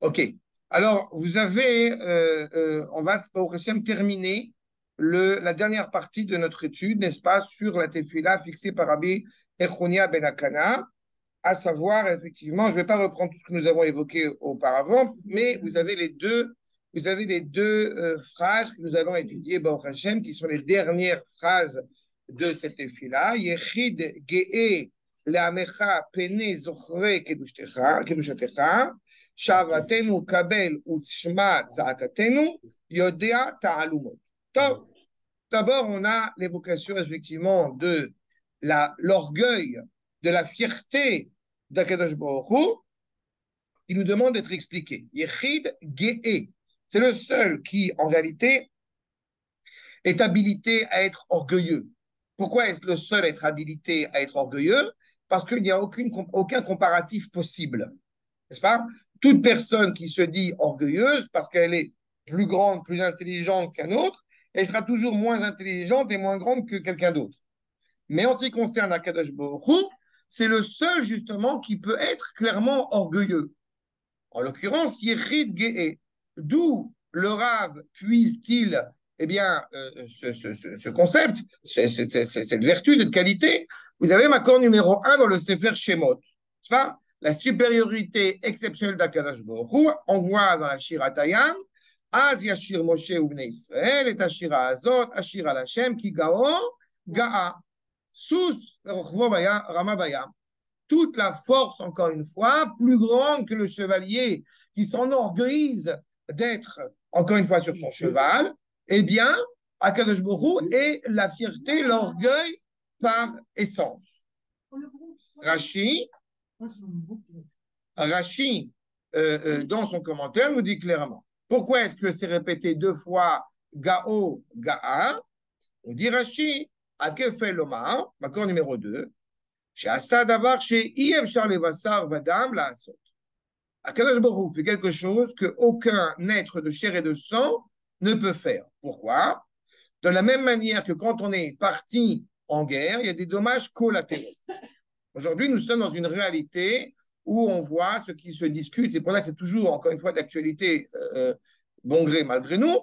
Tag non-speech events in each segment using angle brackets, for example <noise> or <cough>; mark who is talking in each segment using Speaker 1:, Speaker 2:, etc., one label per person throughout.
Speaker 1: Ok. Alors, vous avez, euh, euh, on va au terminer le, la dernière partie de notre étude, n'est-ce pas, sur la tefila fixée par Rabbi Echonia Ben Akana, à savoir, effectivement, je ne vais pas reprendre tout ce que nous avons évoqué auparavant, mais vous avez les deux, vous avez les deux euh, phrases que nous allons étudier, Baruch qui sont les dernières phrases de cette tefila. Yechid ge'e le'amecha pene zochre shavatenu kabel u'tshma za'akatenu, yodea ta'alumot. D'abord, on a l'évocation effectivement de l'orgueil, de la fierté d'Akadosh Baruch il nous demande d'être expliqué. Yechid Ge'e, c'est le seul qui, en réalité, est habilité à être orgueilleux. Pourquoi est-ce le seul à être habilité à être orgueilleux? Parce qu'il n'y a aucun comparatif possible. N'est-ce pas? Toute personne qui se dit orgueilleuse parce qu'elle est plus grande, plus intelligente qu'un autre, elle sera toujours moins intelligente et moins grande que quelqu'un d'autre. Mais en ce qui concerne Akadosh Baruch c'est le seul justement qui peut être clairement orgueilleux. En l'occurrence, Yechid Ge'e. D'où le Rav puise-t-il eh bien, euh, ce, ce, ce, concept, cette vertu, cette qualité? Vous avez ma corps numéro 1 dans le Sefer Shemot. Pas la supériorité exceptionnelle d'Akadosh Baruch on voit dans la Shira Tayam, Az Yashir Moshe Ubne Israël, et Ashira Azot, Ashira Lashem, Ki Gao, Ga'a. Toute la force, encore une fois, plus grande que le chevalier qui s'enorgueillise d'être, encore une fois, sur son cheval, eh bien, Akadosh Borou est la fierté, l'orgueil par essence. Rashi, Rashi euh, euh, dans son commentaire, nous dit clairement pourquoi est-ce que c'est répété deux fois Gao, Ga'a? On dit Rashi, à que fait l'Omar Macron numéro 2. Chez Assad Avar, chez Iev Charles Vassar Vadam, la Asot. Akadosh Baruch fait quelque chose que aucun être de chair et de sang ne peut faire. Pourquoi? De la même manière que quand on est parti en guerre, il y a des dommages collatéraux. Aujourd'hui, nous sommes dans une réalité où on voit ce qui se discute. C'est pour ça que c'est toujours, encore une fois, d'actualité, euh, bon gré malgré nous,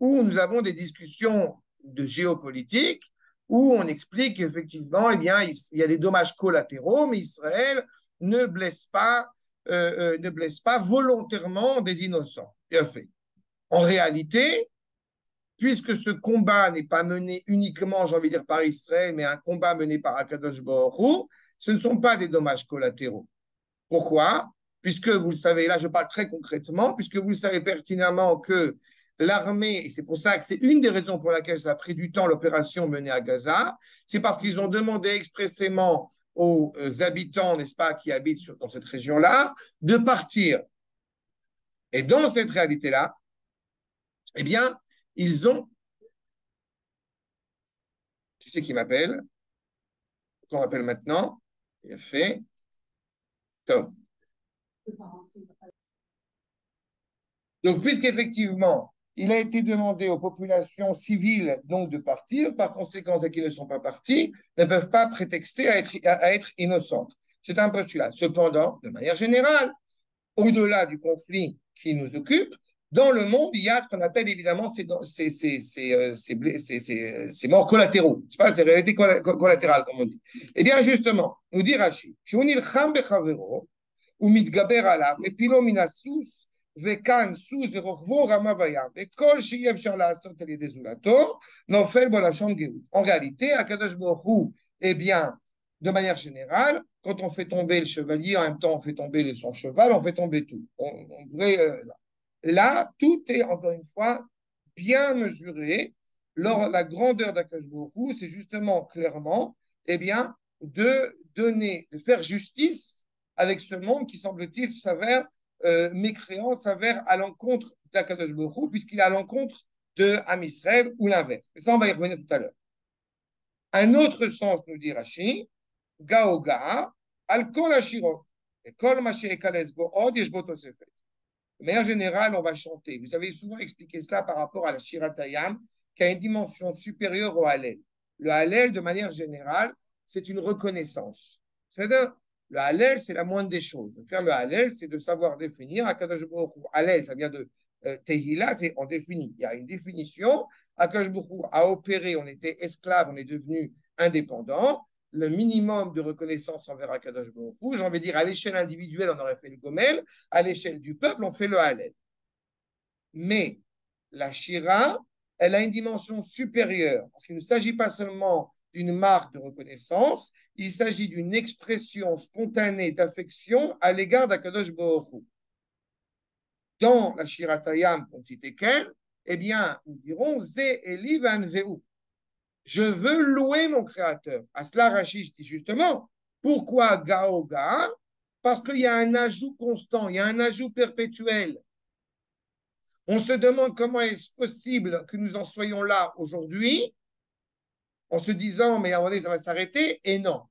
Speaker 1: où nous avons des discussions de géopolitique où on explique qu'effectivement, eh bien, il y a des dommages collatéraux, mais Israël ne blesse pas, euh, euh, ne blesse pas volontairement des innocents. Bien fait. En réalité, puisque ce combat n'est pas mené uniquement, j'ai envie de dire, par Israël, mais un combat mené par Akadosh Baruch ce ne sont pas des dommages collatéraux. Pourquoi? Puisque vous le savez, là je parle très concrètement, puisque vous le savez pertinemment que l'armée, et c'est pour ça que c'est une des raisons pour laquelle ça a pris du temps l'opération menée à Gaza, c'est parce qu'ils ont demandé expressément aux euh, habitants, n'est-ce pas, qui habitent dans cette région-là, de partir. Et dans cette réalité-là, eh bien, ils ont. Qui c'est qui m'appelle Qu'on m'appelle maintenant Il a fait. Tom. Donc, puisqu'effectivement, il a été demandé aux populations civiles donc de partir. Par conséquent, ceux qui ne sont pas partis ne peuvent pas prétexter à être, à, être innocentes. C'est un postulat. Cependant, de manière générale, au-delà du conflit qui nous occupe, dans le monde, il y a ce qu'on appelle évidemment ces, ces, ces, ces, ces morts collatéraux. Je sais pas, ces réalités collatérales, comme on dit. Eh bien, justement, nous dit Rachid, ou mitgaber alav, et pilo minasous, וכאן סוס ורוכבו רמה בים, וכל שאי אפשר לעשות על ידי זולתו, נופל בו לשון גאות. En réalité, Akadosh Baruch Hu, eh bien, de manière générale, quand on fait tomber le chevalier, en même temps on fait tomber son cheval, on fait tomber tout. On, on pourrait, euh, là, tout est, encore une fois, bien mesuré. La grandeur d'Akadosh Baruch c'est justement, clairement, eh bien, de donner, de faire justice avec ce monde qui, semble-t-il, s'avère euh, mécréant s'avère à l'encontre d'Akadosh Baruch puisqu'il est à l'encontre de Am ou l'inverse. Et ça, on va y revenir tout à l'heure. Un autre sens, nous dit Rashi, Gaoga, al kol ashirot, et kol od De manière générale, on va chanter. Vous avez souvent expliqué cela par rapport à la Shiratayam, qui a une dimension supérieure au Hallel. Le Hallel, de manière générale, c'est une reconnaissance. C'est-à-dire, Le Hallel, c'est la moindre des choses. Faire le Hallel, c'est de savoir définir Akadosh Hallel, ça vient de euh, Tehila, c'est on définit. Il y a une définition. Akadosh a opéré, on était esclave, on est devenu indépendant. Le minimum de reconnaissance envers Akadosh Baruch J'ai envie de dire, à l'échelle individuelle, on aurait fait le Gomel. À l'échelle du peuple, on fait le Hallel. Mais la Shira, elle a une dimension supérieure, parce qu'il ne s'agit pas seulement d'une marque de reconnaissance, il s'agit d'une expression spontanée d'affection à l'égard d'Akadosh Baruch Dans la Shiratayam, pour ne citer qu'elle, eh bien, nous dirons Ze Eli Je veux louer mon Créateur. À cela, Rachid dit justement, pourquoi Gaoga Parce qu'il y a un ajout constant, il y a un ajout perpétuel. On se demande comment est-ce possible que nous en soyons là aujourd'hui en se disant, mais à un moment donné, ça va s'arrêter. Et non.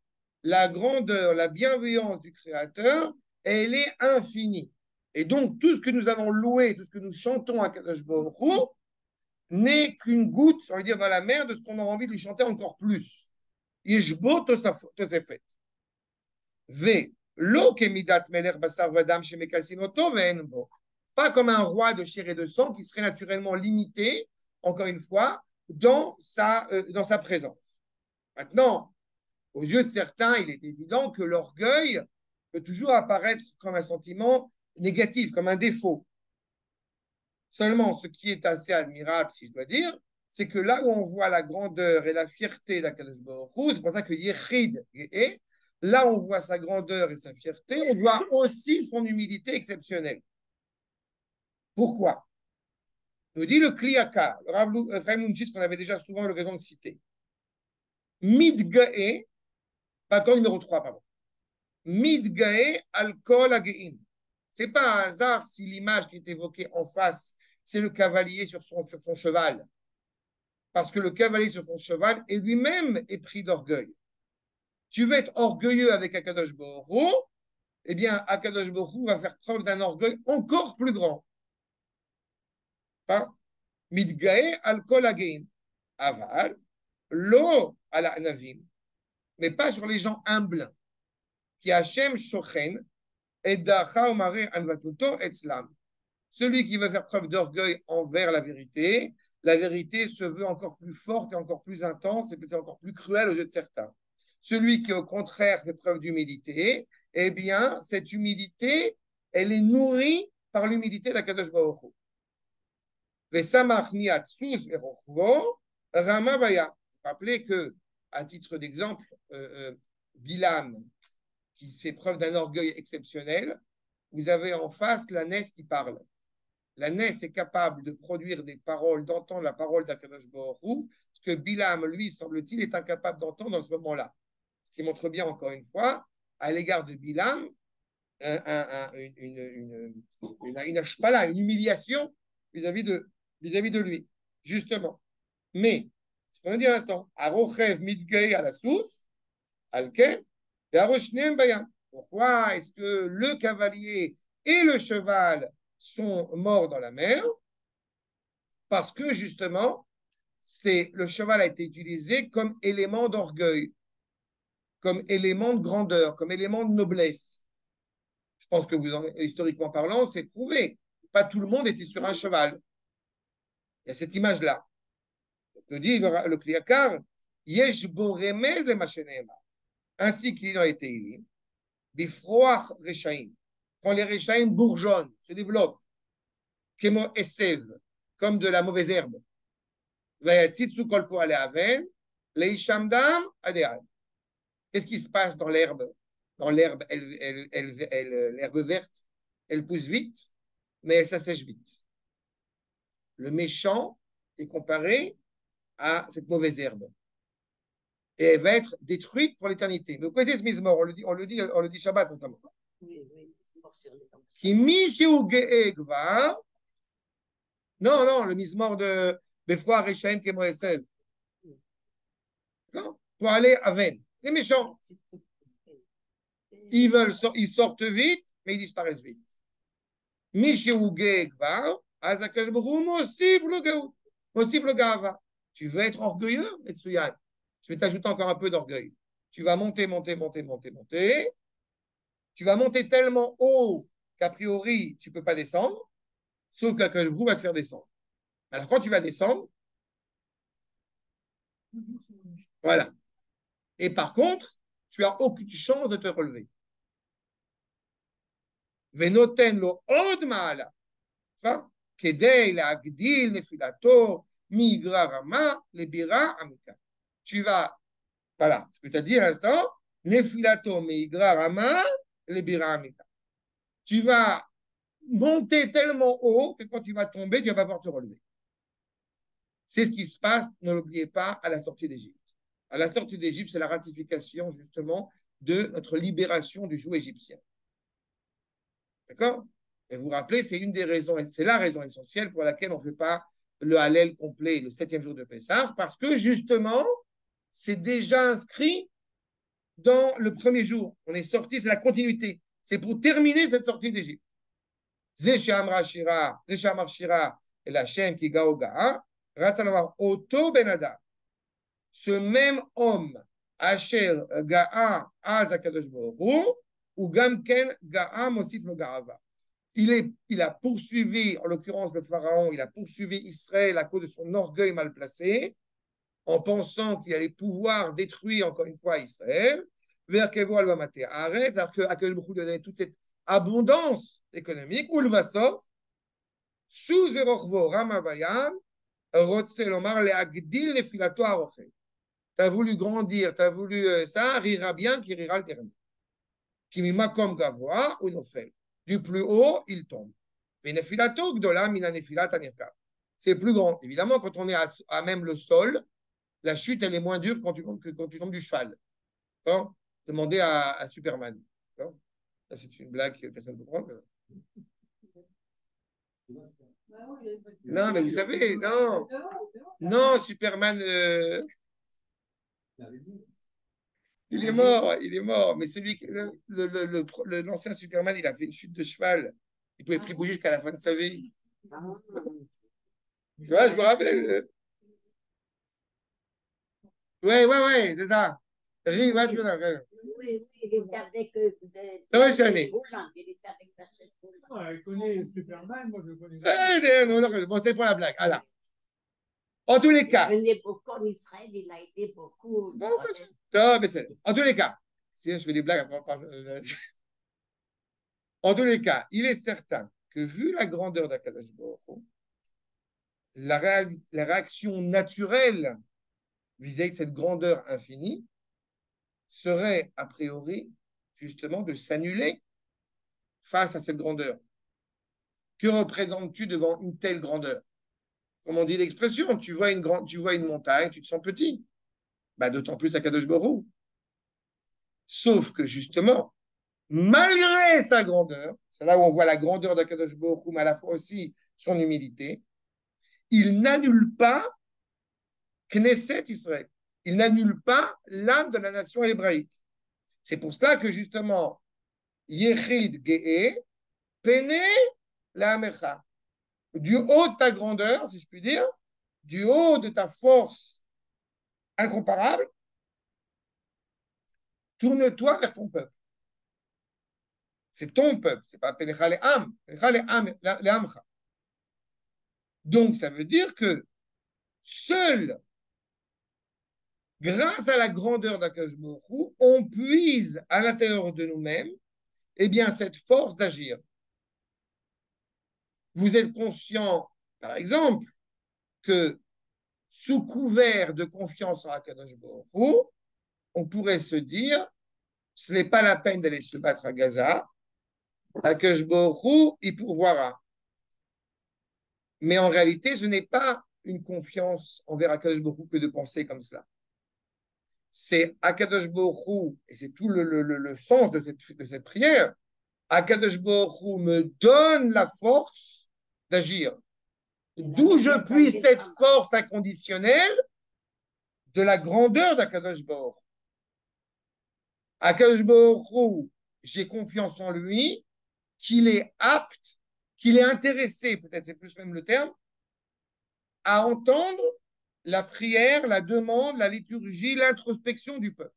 Speaker 1: La grandeur, la bienveillance du Créateur, elle est infinie. Et donc, tout ce que nous avons loué, tout ce que nous chantons à Kadosh Baruch n'est qu'une goutte, on va dire, dans la mer de ce qu'on a envie de lui chanter encore plus. Yeshbo fait. V. Lo kemidat meler basar vadam Pas comme un roi de chair et de sang qui serait naturellement limité, encore une fois, dans sa, euh, dans sa présence. Maintenant, aux yeux de certains, il est évident que l'orgueil peut toujours apparaître comme un sentiment négatif, comme un défaut. Seulement, ce qui est assez admirable, si je dois dire, c'est que là où on voit la grandeur et la fierté d'Akadosh Baruch c'est pour ça que Yechid est, là on voit sa grandeur et sa fierté, on voit aussi son humilité exceptionnelle. Pourquoi? Nous dit le Kliaka, le Rav qu'on avait déjà souvent l'occasion de citer. Midgae, pas numéro 3, pardon. Midgae agein. C'est pas un hasard si l'image qui est évoquée en face, c'est le cavalier sur son, cheval. Parce que le cavalier sur son cheval est lui-même est pris d'orgueil. Tu veux être orgueilleux avec Akadosh Boro, eh bien, Akadosh Boro va faire preuve d'un orgueil encore plus grand. Midgae al kol Aval, lo al anavim, mais pas sur les gens humbles. Qui Hashem shochen, et etzlam. Celui qui veut faire preuve d'orgueil envers la vérité, la vérité se veut encore plus forte et encore plus intense et peut-être encore plus cruelle aux yeux de certains. Celui qui, au contraire, fait preuve d'humilité, eh bien, cette humilité, elle est nourrie par l'humilité d'Akadosh Baruch Rappelez que, à titre d'exemple, euh, euh, Bilam, qui fait preuve d'un orgueil exceptionnel, vous avez en face la NES qui parle. La NES est capable de produire des paroles, d'entendre la parole d'Akadosh Baruch ce que Bilam, lui, semble-t-il, est incapable d'entendre dans ce moment-là. Ce qui montre bien, encore une fois, à l'égard de Bilam, une, humiliation vis-à-vis de lui, justement. Mais, ce qu'on a dit un instant, Arochev à la source, bayam. Pourquoi est-ce que le cavalier et le cheval sont morts dans la mer? Parce que justement, le cheval a été utilisé comme élément d'orgueil, comme élément de grandeur, comme élément de noblesse. Je pense que vous, en, historiquement parlant, c'est prouvé. Pas tout le monde était sur un cheval. Il y a cette image-là. Je dit le, le Kliakar, Yesh remez le machenema. Ainsi qu'il a été élu, bifroach rechaim. Quand les rechaim bourgeonnent, se développent, comme de la mauvaise herbe. Vayatzitsu kol po ale aven, leishamdam. Qu'est-ce qui se passe dans l'herbe? Dans l'herbe, elle, elle, l'herbe verte, elle pousse vite, mais elle s'assèche vite le méchant est comparé à cette mauvaise herbe. Et elle va être détruite pour l'éternité. Mais vous connaissez ce mismor, on le dit, on le dit, on le dit Shabbat notamment. Oui, oui. Non, non, le mismor de Befroa Rechaim Kemoesel. Pour aller à Vennes. Les méchants. Ils, veulent, ils sortent vite, mais ils disparaissent vite. Gvar, tu veux être orgueilleux, je vais t'ajouter encore un peu d'orgueil. Tu vas monter, monter, monter, monter, monter. Tu vas monter tellement haut qu'a priori, tu ne peux pas descendre, sauf que le groupe va te faire descendre. Alors, quand tu vas descendre, voilà. Et par contre, tu as aucune chance de te relever. Venoten lo od maala. Kedei la agdil nefilato migra rama lebira amika. Tu vas, voilà, ce que tu as dit à l'instant, nefilato migra rama. Tu vas monter tellement haut que quand tu vas tomber, tu ne vas pas pouvoir te relever. C'est ce qui se passe, ne l'oubliez pas, à la sortie d'Égypte. À la sortie d'Égypte, c'est la ratification justement de notre libération du joug égyptien. D'accord? Et vous vous rappelez, c'est une des raisons, c'est la raison essentielle pour laquelle on ne fait pas le Hallel complet le septième jour de Pessah, parce que justement, c'est déjà inscrit dans le premier jour. On est sorti, c'est la continuité. C'est pour terminer cette sortie d'Égypte. Zeshamar Shira, Shira et la chaîne qui Gaoga, Oto Benada. Ce même homme, Asher Ga'a Azakadosh ou Gamken Ga'a Mosif Gaava il, est, il a poursuivi, en l'occurrence le pharaon, il a poursuivi Israël à cause de son orgueil mal placé, en pensant qu'il allait pouvoir détruire encore une fois Israël, vers Arrête, alors que beaucoup lui a donné toute cette abondance économique, ou le Vassov, sous Verorvo Ramavayan, Rotse Lomar le Agdil le Filato Tu as voulu grandir, tu as voulu euh, ça, rira bien qui rira le terrain. Qui m'a comme Gavoa ou Nofel du plus haut, il tombe. C'est plus grand. Évidemment, quand on est à, même le sol, la chute, elle est moins dure quand tu, que quand tu tombes du cheval. Demandez à, Superman. c'est une blague que personne ne comprend. Non, mais vous savez, non. Non, Superman. Euh, il est mort, il est mort. Mais celui, l'ancien Superman, il a fait une chute de cheval. Il pouvait plus bouger jusqu'à la fin de sa vie. Tu vois, je me rappelle. Oui, oui, oui, c'est ça. Oui, oui, il était avec. Oui, c'est Il était avec Il connaît Superman, moi je connais. Bon, c'est pour la blague. Alors. En tous les cas. Il beaucoup en Israël, il a été beaucoup. en tous les cas, si je fais des blagues, euh, <laughs> en tous les cas, il est certain que vu la grandeur d'Akadash la, la réaction naturelle vis-à-vis de cette grandeur infinie serait a priori justement de s'annuler face à cette grandeur. Que représentes-tu devant une telle grandeur? Comme on dit l'expression, tu vois une grande, tu vois une montagne, tu te sens petit. Bah, d'autant plus à Kadosh Borou. Sauf que justement, malgré sa grandeur, c'est là où on voit la grandeur d'Akadosh Borou, mais à la fois aussi son humilité, il n'annule pas Knesset Israël. Il n'annule pas l'âme de la nation hébraïque. C'est pour cela que justement, Yechid Ge'e, Pene la du haut de ta grandeur, si je puis dire, du haut de ta force incomparable, tourne-toi vers ton peuple. C'est ton peuple, c'est pas Penecha le Am, Donc, ça veut dire que seul, grâce à la grandeur d'Akashbourou, on puise à l'intérieur de nous-mêmes eh bien, cette force d'agir. Vous êtes conscient, par exemple, que sous couvert de confiance en Akadosh on pourrait se dire, ce n'est pas la peine d'aller se battre à Gaza, Akadosh il pourvoira. Mais en réalité, ce n'est pas une confiance envers Akadosh que de penser comme cela. C'est Akadosh Baruch et c'est tout le, le, sens de cette, de cette prière, Akadosh Baruch me donne la force d'agir. D'où je puis cette force inconditionnelle de la grandeur d'Akadosh Baruch. Akadosh Baruch j'ai confiance en lui, qu'il est apte, qu'il est intéressé, peut-être c'est plus même le terme, à entendre la prière, la demande, la liturgie, l'introspection du peuple.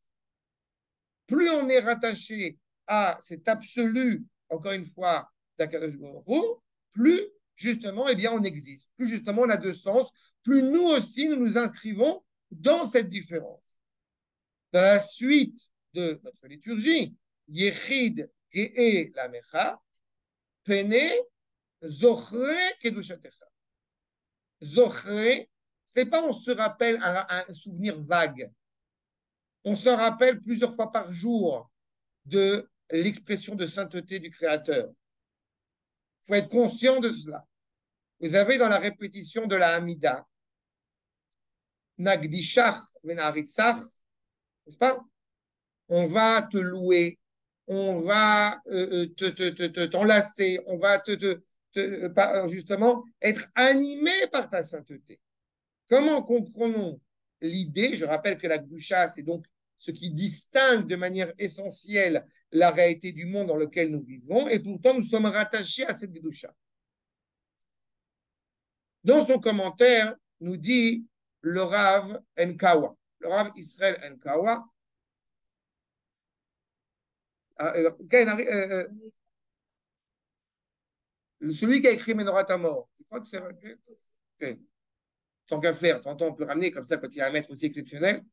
Speaker 1: Plus on est rattaché à cet absolu, encore une fois, d'Akadosh plus justement, eh bien, on existe. Plus justement, on a deux sens. Plus nous aussi, nous nous inscrivons dans cette différence. Dans la suite de notre liturgie, Yechid Ge'e Lamecha, Pene Zochre Kedushatecha. Zochre, n'est pas on se rappelle un, un souvenir vague. On se rappelle plusieurs fois par jour de l'expression de sainteté du Créateur. Il faut être conscient de cela. Vous avez dans la répétition de la Hamida, Nagdishach venaritzach, n'est-ce pas? On va te louer, on va euh, te, te, te, t'enlacer, on va te, te, euh, justement être animé par ta sainteté. Comment comprenons l'idée? Je rappelle que la Gdusha, c'est donc ce qui distingue de manière essentielle la réalité du monde dans lequel nous vivons, et pourtant nous sommes rattachés à cette Gdusha. Dans son commentaire, nous dit le Rav Enkawa, le Rav Israël Enkawa, ah, euh, euh, euh, celui qui a écrit Menorat à mort, je crois que c'est okay. Tant qu'à faire, tantôt on peut ramener comme ça quand il y a un maître aussi exceptionnel.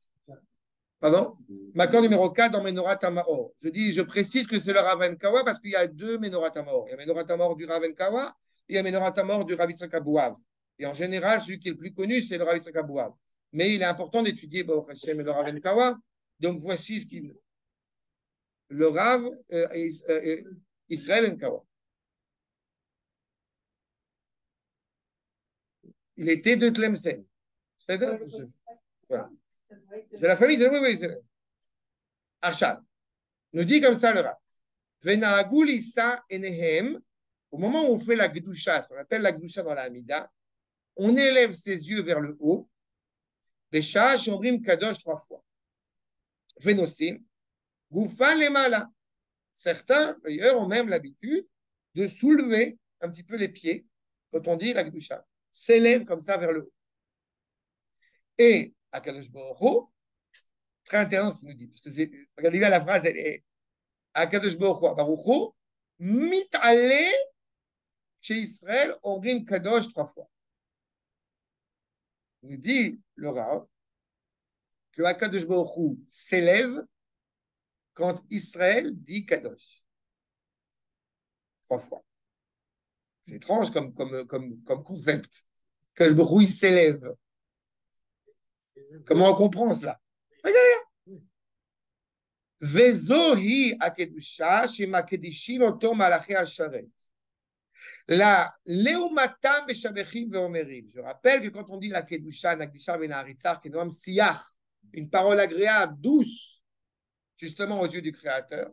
Speaker 1: Pardon? Macron numéro 4 dans Menorat Tamor. Je dis, je précise que c'est le Rav Enkawa parce qu'il y a deux Menorat mort. Il y a Menorat mort du Rav Enkawa et il y a Menorat mort du Rav Yitzhak et en général, celui qui est le plus connu, c'est le Rav Yitzhak Mais il est important d'étudier Baruch Hashem et le Rav Enkawa. Donc voici ce qu'il. Le Rav euh, euh, euh, Israël Enkawa. Il était de Tlemcen. C'est voilà. de la famille, oui, oui, c'est. Nous dit comme ça le Rav. Venagul Issa Enehem, au moment où on fait la Gdusha, ce qu'on appelle la Gdusha dans la Hamida, on élève ses yeux vers le haut. Les chats, Shombrim Kadosh trois fois. Vénosim, Goufan les malas. Certains, d'ailleurs, ont même l'habitude de soulever un petit peu les pieds quand on dit la Gdusha. S'élève comme ça vers le haut. Et à Kadosh Baruch très intéressant ce qu'il nous dit, parce que regardez bien la phrase, elle est à Kadosh Baruch Baruch mit'ale chez Israël, on Kadosh trois fois nous dit le Rav que Akadosh Baruch s'élève quand Israël dit Kadosh. Trois fois. C'est étrange comme, concept. Kadosh Baruch il s'élève. Comment on comprend cela? La. Je rappelle que quand on dit la Kedusha, Siyach, une parole agréable, douce, justement aux yeux du Créateur,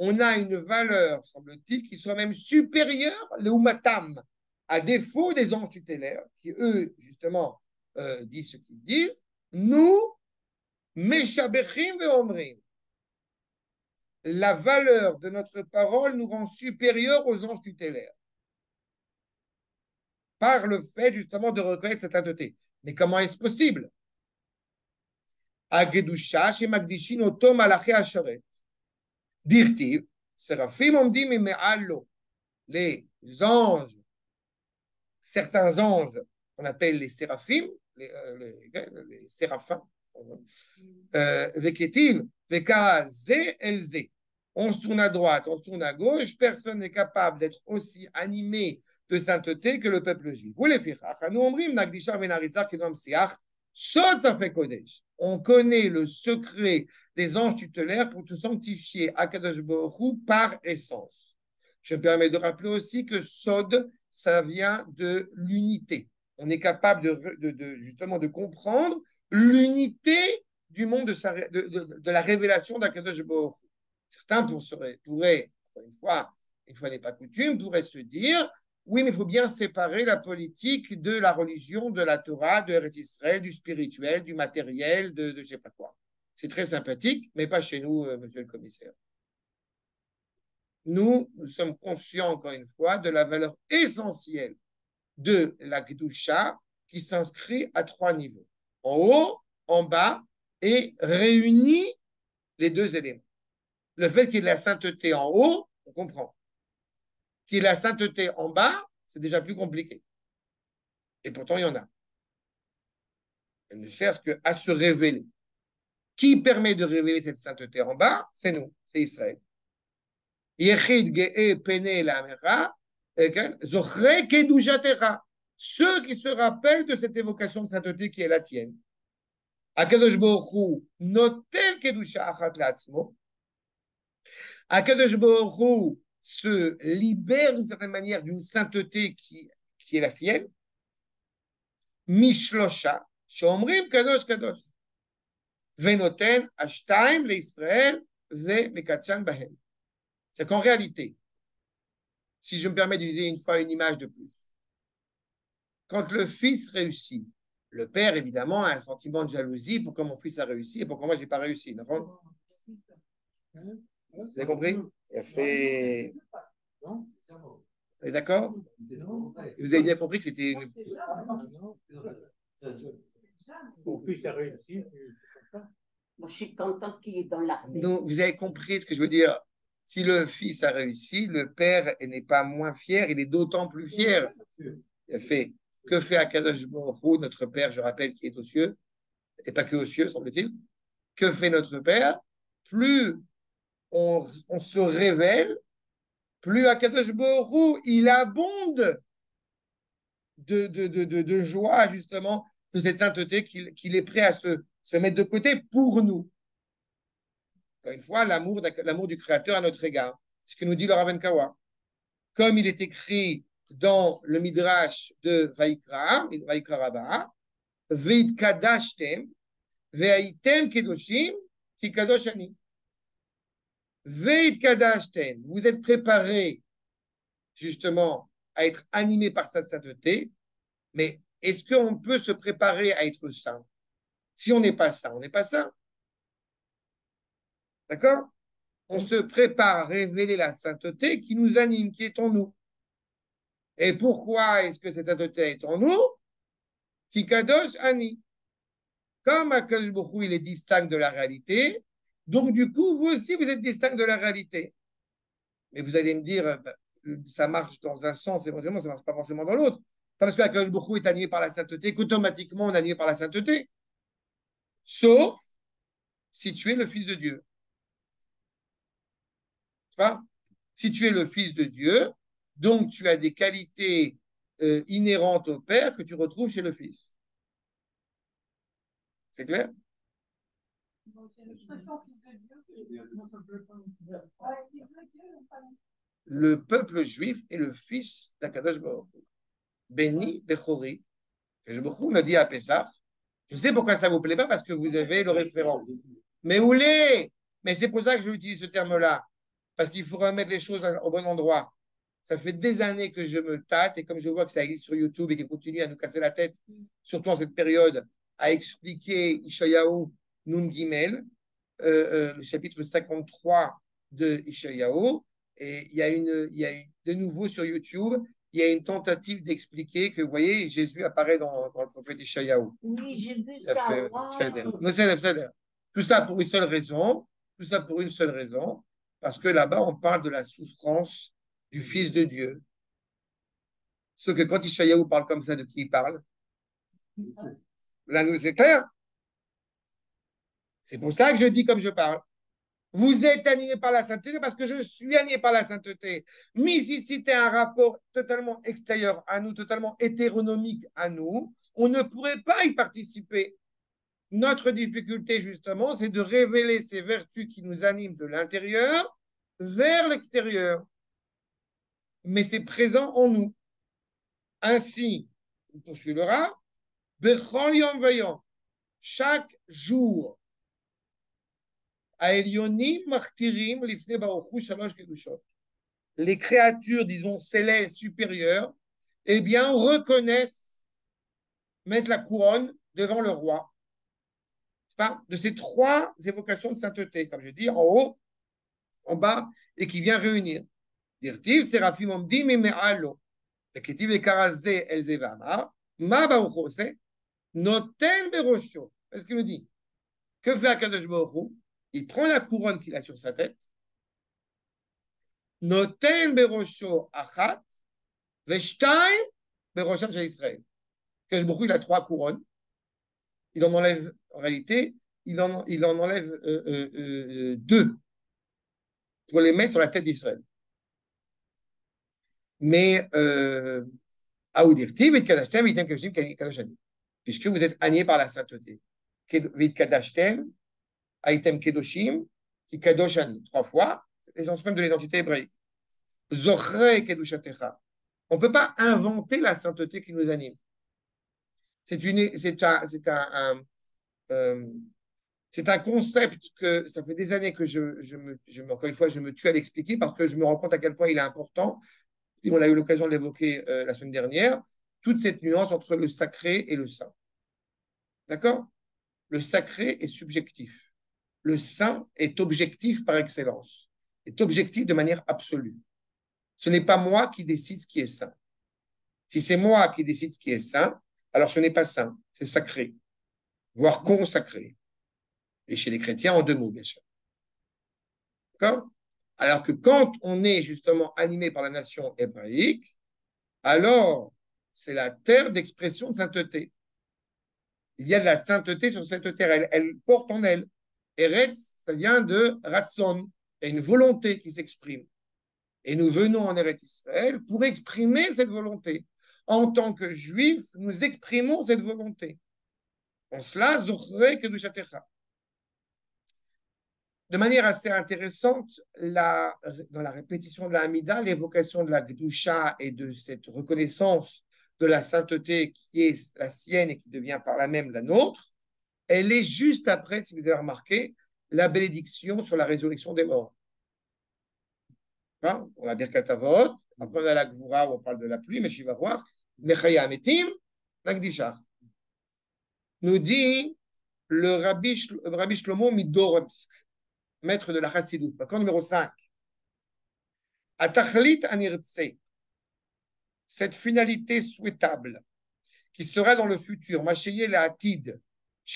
Speaker 1: on a une valeur, semble-t-il, qui soit même supérieure, Leumatam, à défaut des anges tutélaires, qui eux, justement, euh, disent ce qu'ils disent, nous, Meshabechim Veomrim la valeur de notre parole nous rend supérieurs aux anges tutélaires. Par le fait justement de reconnaître cette sainteté. Mais comment est-ce possible? Dirtiv, Séraphim omdim les anges, certains anges, on appelle les séraphim, les, euh, les, les séraphins, euh, Veketiv, on se tourne à droite, on se tourne à gauche, personne n'est capable d'être aussi animé de sainteté que le peuple juif. On connaît le secret des anges tutélaires pour te sanctifier à Kadosh par essence. Je me permets de rappeler aussi que Sod, ça vient de l'unité. On est capable de, justement de comprendre l'unité du monde de, la révélation d'Akadosh. Certains pourraient, une fois, une fois n'est pas coutume, pourraient se dire oui, mais il faut bien séparer la politique de la religion, de la Torah, de Eretz Israël, du spirituel, du matériel, de, je ne sais pas quoi. C'est très sympathique, mais pas chez nous, euh, monsieur le commissaire. Nous, nous sommes conscients, encore une fois, de la valeur essentielle de la Gdusha qui s'inscrit à trois niveaux. En haut, en bas et réunit les deux éléments. Le fait qu'il y ait de la sainteté en haut, on comprend. Ait de la sainteté en bas, c'est déjà plus compliqué. Et pourtant, il y en a. Elle ne cherche qu'à se révéler. Qui permet de révéler cette sainteté en bas? C'est nous, c'est Israël. Ceux qui se rappellent de cette évocation de sainteté qui est la tienne. Akadosh Baruch notel kedusha achat latzmo. Akadosh se libère d'une certaine manière d'une sainteté qui, qui est la sienne. Mishlosha, kadosh kadosh. Venoten ashtaim leIsraël ve mekatchan bahem. C'est qu'en réalité, si je me permets d'utiliser une fois une image de plus, quand le fils réussit, le père, évidemment, a un sentiment de jalousie pourquoi mon fils a réussi et pourquoi moi, je n'ai pas réussi. Vous avez compris? Il a fait. Vous êtes d'accord? Vous avez bien compris que c'était une.
Speaker 2: Mon fils a réussi.
Speaker 3: Moi, je suis contente qu'il est dans l'armée.
Speaker 1: Donc, vous avez compris ce que je veux dire. Si le fils a réussi, le père n'est pas moins fier, il est d'autant plus fier. Il a fait que fait Akadosh Baruch notre Père, je rappelle, qui est aux cieux, et pas que aux cieux, semble-t-il. Que fait notre Père? Plus on, se révèle, plus Akadosh Baruch il abonde de, de, de, de, joie, justement, de cette sainteté qu'il est prêt à se, se mettre de côté pour nous. Encore une fois, l'amour, du Créateur à notre égard. Ce que nous dit le Rabben Kawa. Comme il est écrit dans le Midrash de Vaikra, Vaikra Rabba, Veit Kadashtem, Veaitem Kedoshim, Ki Kadoshani. Veit Kadashtem, vous êtes préparés justement à être animés par sa sainteté, mais est-ce qu'on peut se préparer à être saint? Si on n'est pas saint, on n'est pas saint. D'accord? On se prépare à révéler la sainteté qui nous anime, qui est en nous. Et pourquoi est-ce que cette sainteté est en nous? Kikadosh Ani. Comme Akash il est distinct de la réalité, donc du coup, vous aussi, vous êtes distinct de la réalité. Mais vous allez me dire, bah, ça marche dans un sens, éventuellement, ça ne marche pas forcément dans l'autre. Parce que Akash est animé par la sainteté, qu'automatiquement, on est animé par la sainteté. Sauf si tu es le Fils de Dieu. Si tu es le Fils de Dieu, donc tu as des qualités euh, inhérentes au Père que tu retrouves chez le Fils. C'est clair? Le peuple juif est le fils d'Akadosh Baruch. Béni Bechori, que je beaucoup me dit à Pessah. Je sais pourquoi ça ne vous plaît pas, parce que vous avez le référent. Mais où l'est Mais c'est pour ça que j'utilise ce terme-là parce qu'il faut remettre les choses au bon endroit. Ça fait des années que je me tâte et comme je vois que ça existe sur YouTube et qu'il continue à nous casser la tête, surtout en cette période, à expliquer Ishayahu Nun Gimel, euh, euh, le chapitre 53 de Ishayahu. Et il y a, une, il y a de nouveau sur YouTube, il y a une tentative d'expliquer que, vous voyez, Jésus apparaît dans, le prophète Ishayahu.
Speaker 3: Oui, j'ai vu ça.
Speaker 1: Tout ça pour une seule raison. Tout ça pour une seule raison parce que là-bas, on parle de la souffrance du Fils de Dieu. Ce que quand Ishaïaou parle comme ça, de qui il parle? Là, nous, c'est clair. C'est pour ça que je dis comme je parle. Vous êtes animé par la sainteté parce que je suis animé par la sainteté. Mais si c'était un rapport totalement extérieur à nous, totalement hétéronomique à nous, on ne pourrait pas y participer. Notre difficulté, justement, c'est de révéler ces vertus qui nous animent de l'intérieur vers l'extérieur. Mais c'est présent en nous. Ainsi, on poursuivra, chaque jour, les créatures, disons, célestes, supérieures, eh bien, reconnaissent, mettent la couronne devant le roi de ces trois évocations de sainteté, comme je dis, en haut, en bas, et qui vient réunir. Dirtiv, Seraphim Omdim et Me'alo. וכתיב יקרא זה אל זה ואמר, מה ברוך הוא עושה? נותן בראשו. Qu'est-ce qu'il me dit Que fait Akadosh Baruch il prend la couronne qu'il a sur sa tête, Noten berosho achat, veshtaim beroshan shel Israël. Beaucoup il a trois couronnes. Il en enlève, en réalité, il en, il en enlève euh, euh, euh, deux pour les mettre sur la tête d'Israël. Mais, euh, Aoudirti, Vit Kadashtem, Vitem Kedoshim, Kadoshani. Puisque vous êtes agné par la sainteté. Vit Kadashtem, Aitem Kedoshim, qui Kadoshani. Trois fois, l'essence même de l'identité hébraïque. Zochre Kedushatecha. On ne peut pas inventer la sainteté qui nous anime. Euh, c'est un concept que ça fait des années que je, me, encore une fois, je me tue à l'expliquer parce que je me rends compte à quel point il est important. On a eu l'occasion de l'évoquer euh, la semaine dernière. Toute cette nuance entre le sacré et le saint. D'accord? Le sacré est subjectif. Le saint est objectif par excellence. Est objectif de manière absolue. Ce n'est pas moi qui décide ce qui est saint. Si c'est moi qui décide ce qui est saint, alors ce n'est pas saint, c'est sacré, voire consacré et chez les chrétiens en deux mots, bien sûr. Alors que quand on est justement animé par la nation hébraïque, alors c'est la terre d'expression de sainteté. Il y a de la sainteté sur cette terre, elle, porte en elle. Eretz, ça vient de Ratson, a une volonté qui s'exprime. Et nous venons en Eretz Israël pour exprimer cette volonté. En tant que juifs, nous exprimons cette volonté. En cela, Zochre Kedushatecha de manière assez intéressante, la, dans la répétition de la Hamida, l'évocation de la Gdusha et de cette reconnaissance de la sainteté qui est la sienne et qui devient par là même la nôtre, elle est juste après, si vous avez remarqué, la bénédiction sur la résurrection des morts. Hein? On va dire Katavot, après on a la Gvura où on parle de la pluie, mais je vais voir, Mechaya Metim, la Gdisha. Nous dit le Rabbi, Shlomo Midoremsk maître de la Chassidut. D'accord numéro 5. Atachlit anirtse, cette finalité souhaitable qui sera dans le futur, Macheye la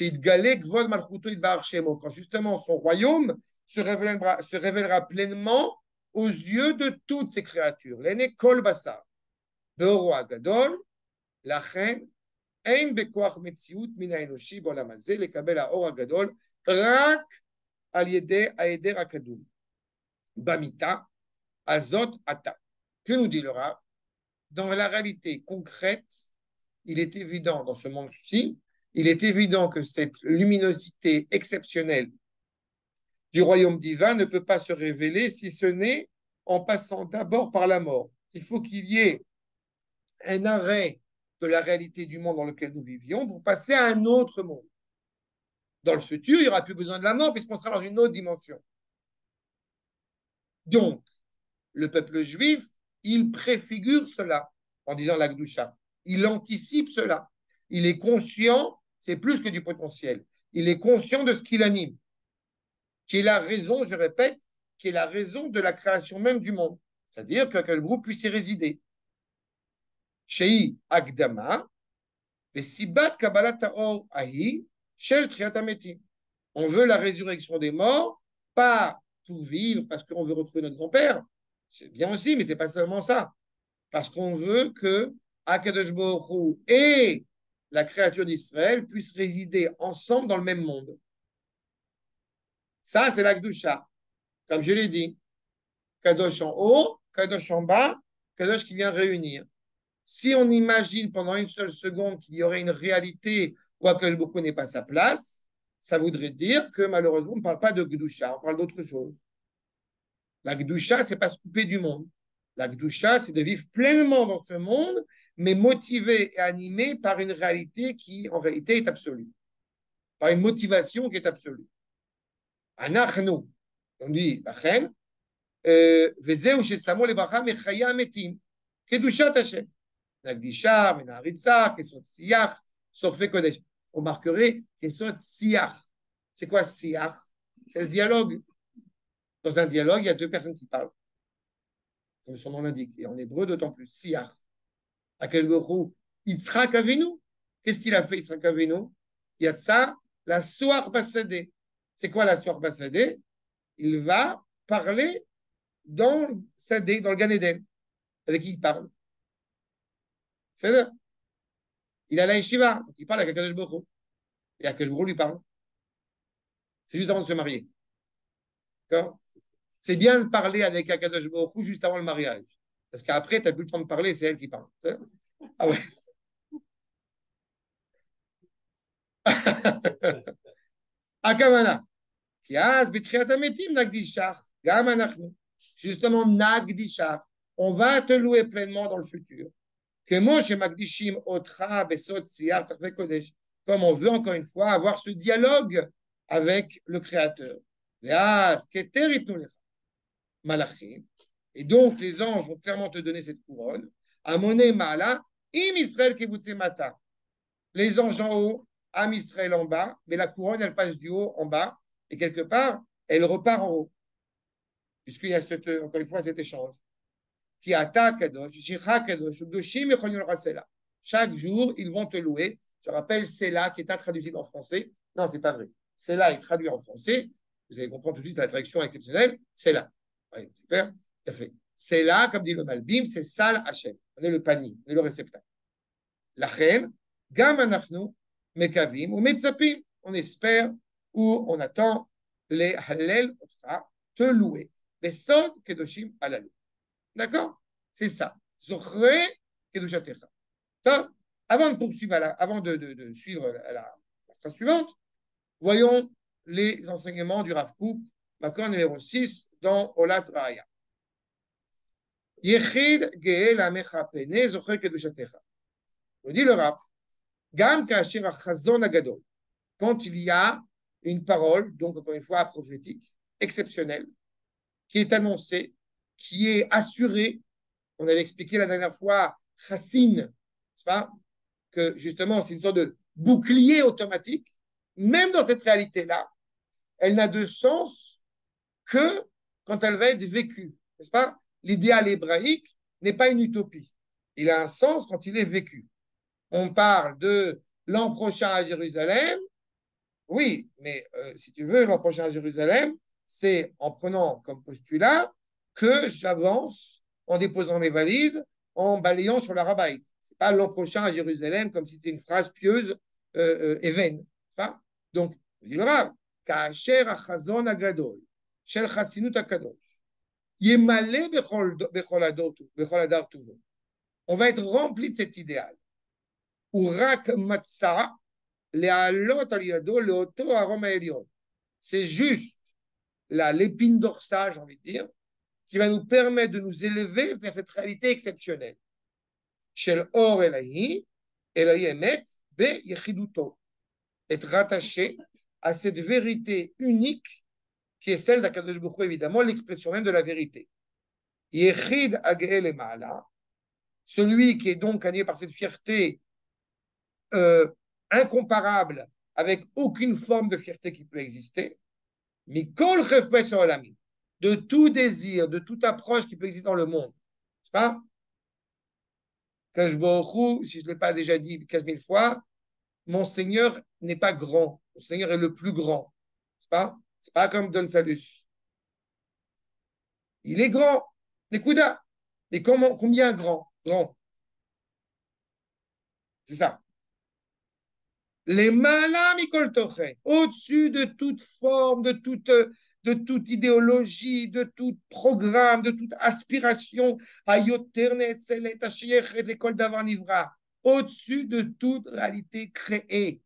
Speaker 1: Atid, quand justement son royaume se révélera, se révélera pleinement aux yeux de toutes ces créatures. L'aîné Kol Basa, Beoro Gadol, la reine, Ein Mina Bolamazé, le Kabel Aor Gadol, Rak Aeder Akadum. Bamita, Azot Ata. Que nous dit le Dans la réalité concrète, il est évident dans ce monde-ci, il est évident que cette luminosité exceptionnelle du royaume divin ne peut pas se révéler si ce n'est en passant d'abord par la mort. Il faut qu'il y ait un arrêt de la réalité du monde dans lequel nous vivions pour passer à un autre monde. Dans le futur, il n'y aura plus besoin de la mort puisqu'on sera dans une autre dimension. Donc, le peuple juif, il préfigure cela en disant la Gdusha. Il anticipe cela. Il est conscient, c'est plus que du potentiel, il est conscient de ce qui l'anime, qui est la raison, je répète, qui est la raison de la création même du monde. C'est-à-dire que le groupe puisse y résider. Shei Sibat Ahi, on veut la résurrection des morts, pas pour vivre parce qu'on veut retrouver notre grand-père. C'est bien aussi, mais c'est pas seulement ça. Parce qu'on veut que Akadosh et la créature d'Israël puissent résider ensemble dans le même monde. Ça, c'est l'Akdusha. Comme je l'ai dit. Kadosh en haut, Kadosh en bas, Kadosh qui vient réunir. Si on imagine pendant une seule seconde qu'il y aurait une réalité quoique beaucoup n'est pas sa place, ça voudrait dire que malheureusement, on ne parle pas de Gdusha, on parle d'autre chose. La Gdusha, c'est pas se couper du monde. La Gdusha, c'est de vivre pleinement dans ce monde, mais motivé et animé par une réalité qui, en réalité, est absolue. Par une motivation qui est absolue. Anachnu, on dit, la reine, וזהו ששמו לברכה מחיי המתים, קדושת השם. נקדישה, מנעריצה, כסות שיח, שורפי קודש remarquerez Kesot Siach. C'est quoi Siach C'est le dialogue. Dans un dialogue, il y a deux personnes qui parlent. Comme son nom l'indique. Et en hébreu, d'autant plus. Siach. quel Yitzhak Avinu. Qu'est-ce qu'il a fait, Yitzhak Avinu ça la soir Basadé. C'est quoi la soir Basadé Il va parler dans Sadé, dans le Gan Eden. Avec qui il parle? C'est Il a la yeshiva, donc il parle avec Akadosh Baruch Et Akadosh Baruch lui parle. C'est juste avant de se marier. D'accord? C'est bien de parler avec Akadosh Baruch juste avant le mariage. Parce qu'après, tu n'as plus le temps de parler, c'est elle qui parle. Ah ouais. <laughs> Akamana. Justement, Nagdishach. On va te louer pleinement dans le futur. Comme on veut, encore une fois, avoir ce dialogue avec le Créateur. Malachim. Et donc, les anges vont clairement te donner cette couronne. Amoné Mala, Im Israël Mata. Les anges en haut, Am Israël en bas, mais la couronne, elle passe du haut en bas, et quelque part, elle repart en haut. Puisqu'il y a cette, encore une fois cet échange. Chaque jour, ils vont te louer. Je rappelle, c'est là qui est traduisible en français. Non, c'est pas vrai. C'est là est traduit en français. Vous allez comprendre tout de suite la traduction exceptionnelle. C'est là. super. C'est là, comme dit le Malbim, c'est Sal Hachem. On est le panier, on est le réceptacle. La reine, Gam Anachnu, Mekavim, ou Metzapim. On espère ou on attend les Hallel te louer. Kedoshim. D'accord? C'est ça. Zochre Kedushatecha. Avant de poursuivre, avant de, suivre la, la, phrase suivante, voyons les enseignements du Rav Makon numéro 6, dans Olat Raya. Geel Amecha Pene Zochre Kedushatecha. On dit le Agadol. Quand il y a une parole, donc encore une fois prophétique, exceptionnelle, qui est annoncée, qui est assurée. On avait expliqué la dernière fois, Chassine, pas que justement c'est une sorte de bouclier automatique. Même dans cette réalité-là, elle n'a de sens que quand elle va être vécue, n'est-ce pas L'idéal hébraïque n'est pas une utopie. Il a un sens quand il est vécu. On parle de l'an prochain à Jérusalem, oui, mais euh, si tu veux, l'an prochain à Jérusalem, c'est en prenant comme postulat que j'avance en déposant mes valises, en balayant sur la Ce n'est pas l'an prochain à Jérusalem comme si c'était une phrase pieuse euh, euh, et vaine. Pas Donc, dit le Rav, Kacher achazon agadol, shel adar On va être rempli de cet idéal. C'est juste l'épine dorsale, j'ai envie de dire, qui va nous permettre de nous élever vers cette réalité exceptionnelle. Être rattaché à cette vérité unique qui est celle d'Akadosh évidemment, l'expression même de la vérité. Yechid Agel celui qui est donc gagné par cette fierté euh, incomparable avec aucune forme de fierté qui peut exister, mais de tout désir, de toute approche qui peut exister dans le monde. Pas? Si je ne l'ai pas déjà dit 15 000 fois, mon Seigneur n'est pas grand. Mon Seigneur est le plus grand. C'est pas? C'est pas comme Don Salus. Il est grand. Les Mais comment, combien grand? Grand. C'est ça. Les au-dessus de toute forme, de toute, idéologie, de tout programme, de toute aspiration, l'école d'Avanivra, au-dessus de toute réalité créée.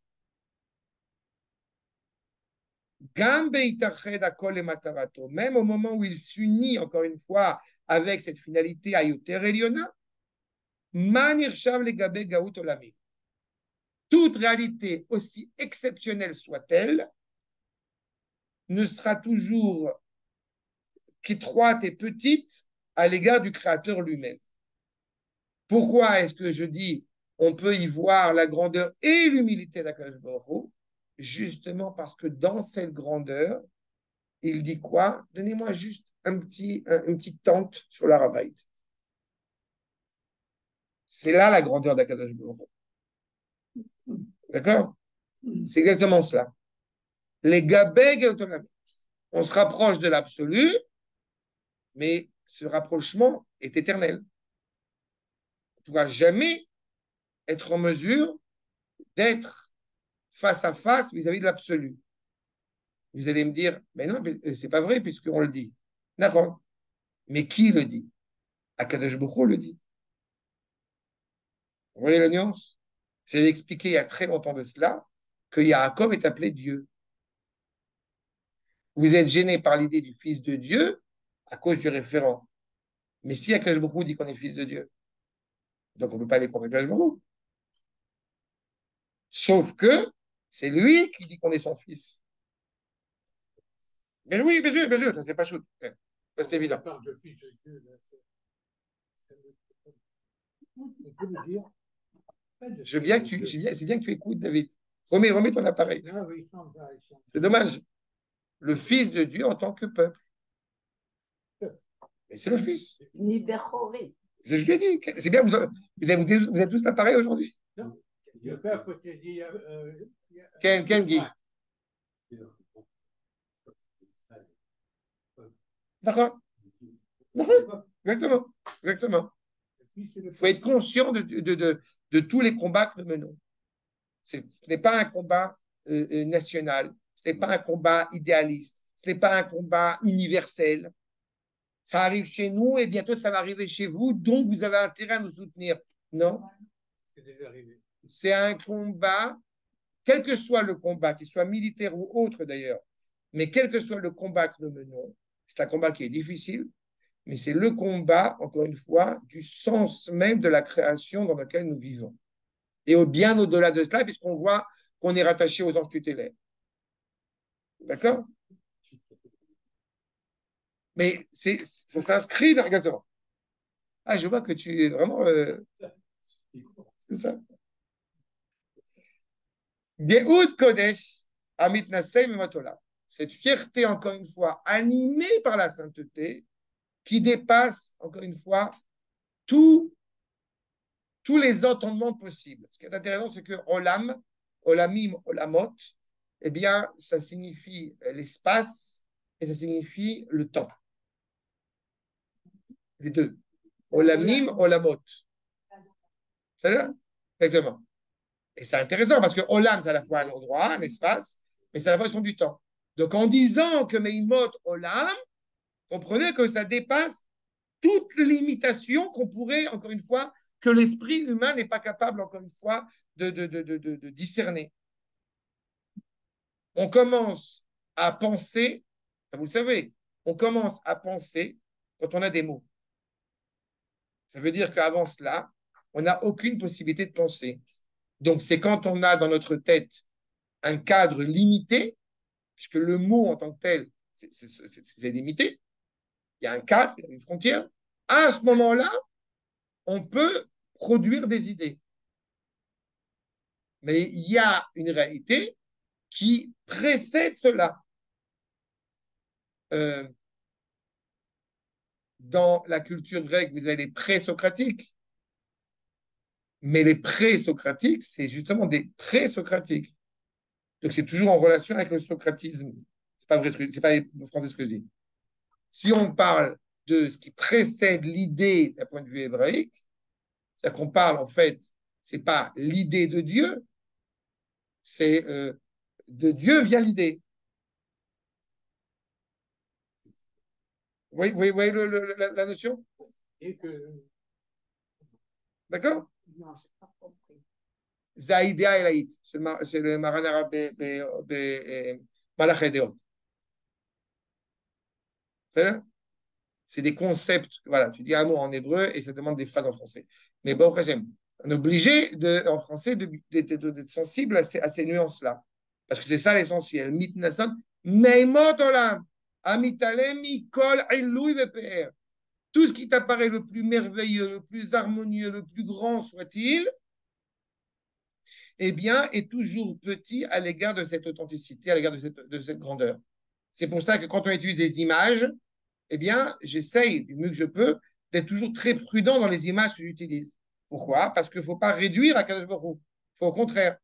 Speaker 1: Même au moment où il s'unit, encore une fois, avec cette finalité Ayoter Eliona, toute réalité, aussi exceptionnelle soit-elle, ne sera toujours qu'étroite et petite à l'égard du Créateur lui-même. Pourquoi est-ce que je dis on peut y voir la grandeur et l'humilité d'Akash Justement parce que dans cette grandeur, il dit quoi? Donnez-moi juste un petit, une petite tente sur la C'est là la grandeur d'Akadosh D'accord? C'est exactement cela. Les gabeg On se rapproche de l'absolu, mais ce rapprochement est éternel. On ne pourra jamais être en mesure d'être face à face vis-à-vis de l'absolu. Vous allez me dire, mais non, euh, c'est pas vrai puisqu'on le dit. D'accord. Mais qui le dit? Akadosh Baruch le dit. Vous voyez la nuance? J'avais expliqué il y a très longtemps de cela que Yaakov est appelé Dieu. Vous êtes gêné par l'idée du Fils de Dieu à cause du référent. Mais si Akadosh Baruch dit qu'on est Fils de Dieu, donc on ne peut pas aller contre Akadosh Sauf que c'est lui qui dit qu'on est son fils. Mais oui, bien sûr, bien sûr, c'est pas chou. C'est évident. Je veux bien que tu, c'est bien que tu écoutes, David. Remets, remets ton appareil.
Speaker 2: Ah
Speaker 1: c'est dommage. Le Fils de Dieu en tant que peuple. Mais c'est le Fils. C'est ce que je lui ai dit. C'est bien, vous, vous, avez, vous êtes tous l'appareil aujourd'hui? Ken, Ken Guy. D'accord. Exactement. Exactement. Il faut être conscient de, de, de, de, tous les combats que nous menons. Ce n'est pas un combat euh, euh, national, ce n'est pas un combat idéaliste, ce n'est pas un combat universel. Ça arrive chez nous et bientôt ça va arriver chez vous, donc vous avez intérêt à nous soutenir. Non C'est déjà arrivé c'est un combat, quel que soit le combat, qu'il soit militaire ou autre d'ailleurs, mais quel que soit le combat que nous menons, c'est un combat qui est difficile, mais c'est le combat, encore une fois, du sens même de la création dans laquelle nous vivons. Et au, bien au-delà de cela, puisqu'on voit qu'on est rattaché aux anges tutélaires. D'accord? Mais c'est, ça s'inscrit dans... Exactement. Ah, je vois que tu es vraiment... Euh, c'est ça. Geoud Kodesh, Amit Cette fierté, encore une fois, animée par la sainteté, qui dépasse, encore une fois, tous les entendements possibles. Ce qui est intéressant, c'est que Olam, Olamim, Olamot, eh bien, ça signifie l'espace et ça signifie le temps. Les deux. Olamim, Olamot. C'est ça Exactement. Et c'est intéressant parce que Olam, c'est à la fois un endroit, un espace, mais c'est à la fois son du temps. Donc en disant que Meimot Olam, comprenez que ça dépasse toute limitation qu'on pourrait, encore une fois, que l'esprit humain n'est pas capable, encore une fois, de, de, de, de, discerner. On commence à penser, vous le savez, on commence à penser quand on a des mots. Ça veut dire qu'avant cela, on n'a aucune possibilité de penser. Donc, c'est quand on a dans notre tête un cadre limité, puisque le mot en tant que tel, c'est limité, il y a un cadre, il y a une frontière, à ce moment-là, on peut produire des idées. Mais il y a une réalité qui précède cela. Euh, dans la culture grecque, vous avez les pré-socratiques, mais les pré-socratiques, c'est justement des pré-socratiques. Donc c'est toujours en relation avec le socratisme. C'est pas vrai, c'est pas français ce que je dis. Si on parle de ce qui précède l'idée d'un point de vue hébraïque, c'est qu'on parle en fait, c'est pas l'idée de Dieu, c'est euh, de Dieu vient l'idée. Vous voyez, vous voyez la, la, notion? D'accord? Non, je n'ai pas compris. Zaïdia Elaït, c'est le Maran arabe Malachedéot. C'est des concepts, voilà, tu dis un mot en hébreu et ça demande des phrases en français. Mais bon, on est obligé de, en français d'être sensible à ces, nuances-là. Parce que c'est ça l'essentiel. Meimot olam, amitalem mikol ilui veper tout ce qui t'apparaît le plus merveilleux, le plus harmonieux, le plus grand soit-il, eh bien, est toujours petit à l'égard de cette authenticité, à l'égard de cette, de cette grandeur. C'est pour ça que quand on utilise des images, eh bien, j'essaye du mieux que je peux d'être toujours très prudent dans les images que j'utilise. Pourquoi? Parce qu'il ne faut pas réduire à Kadosh Il faut au contraire.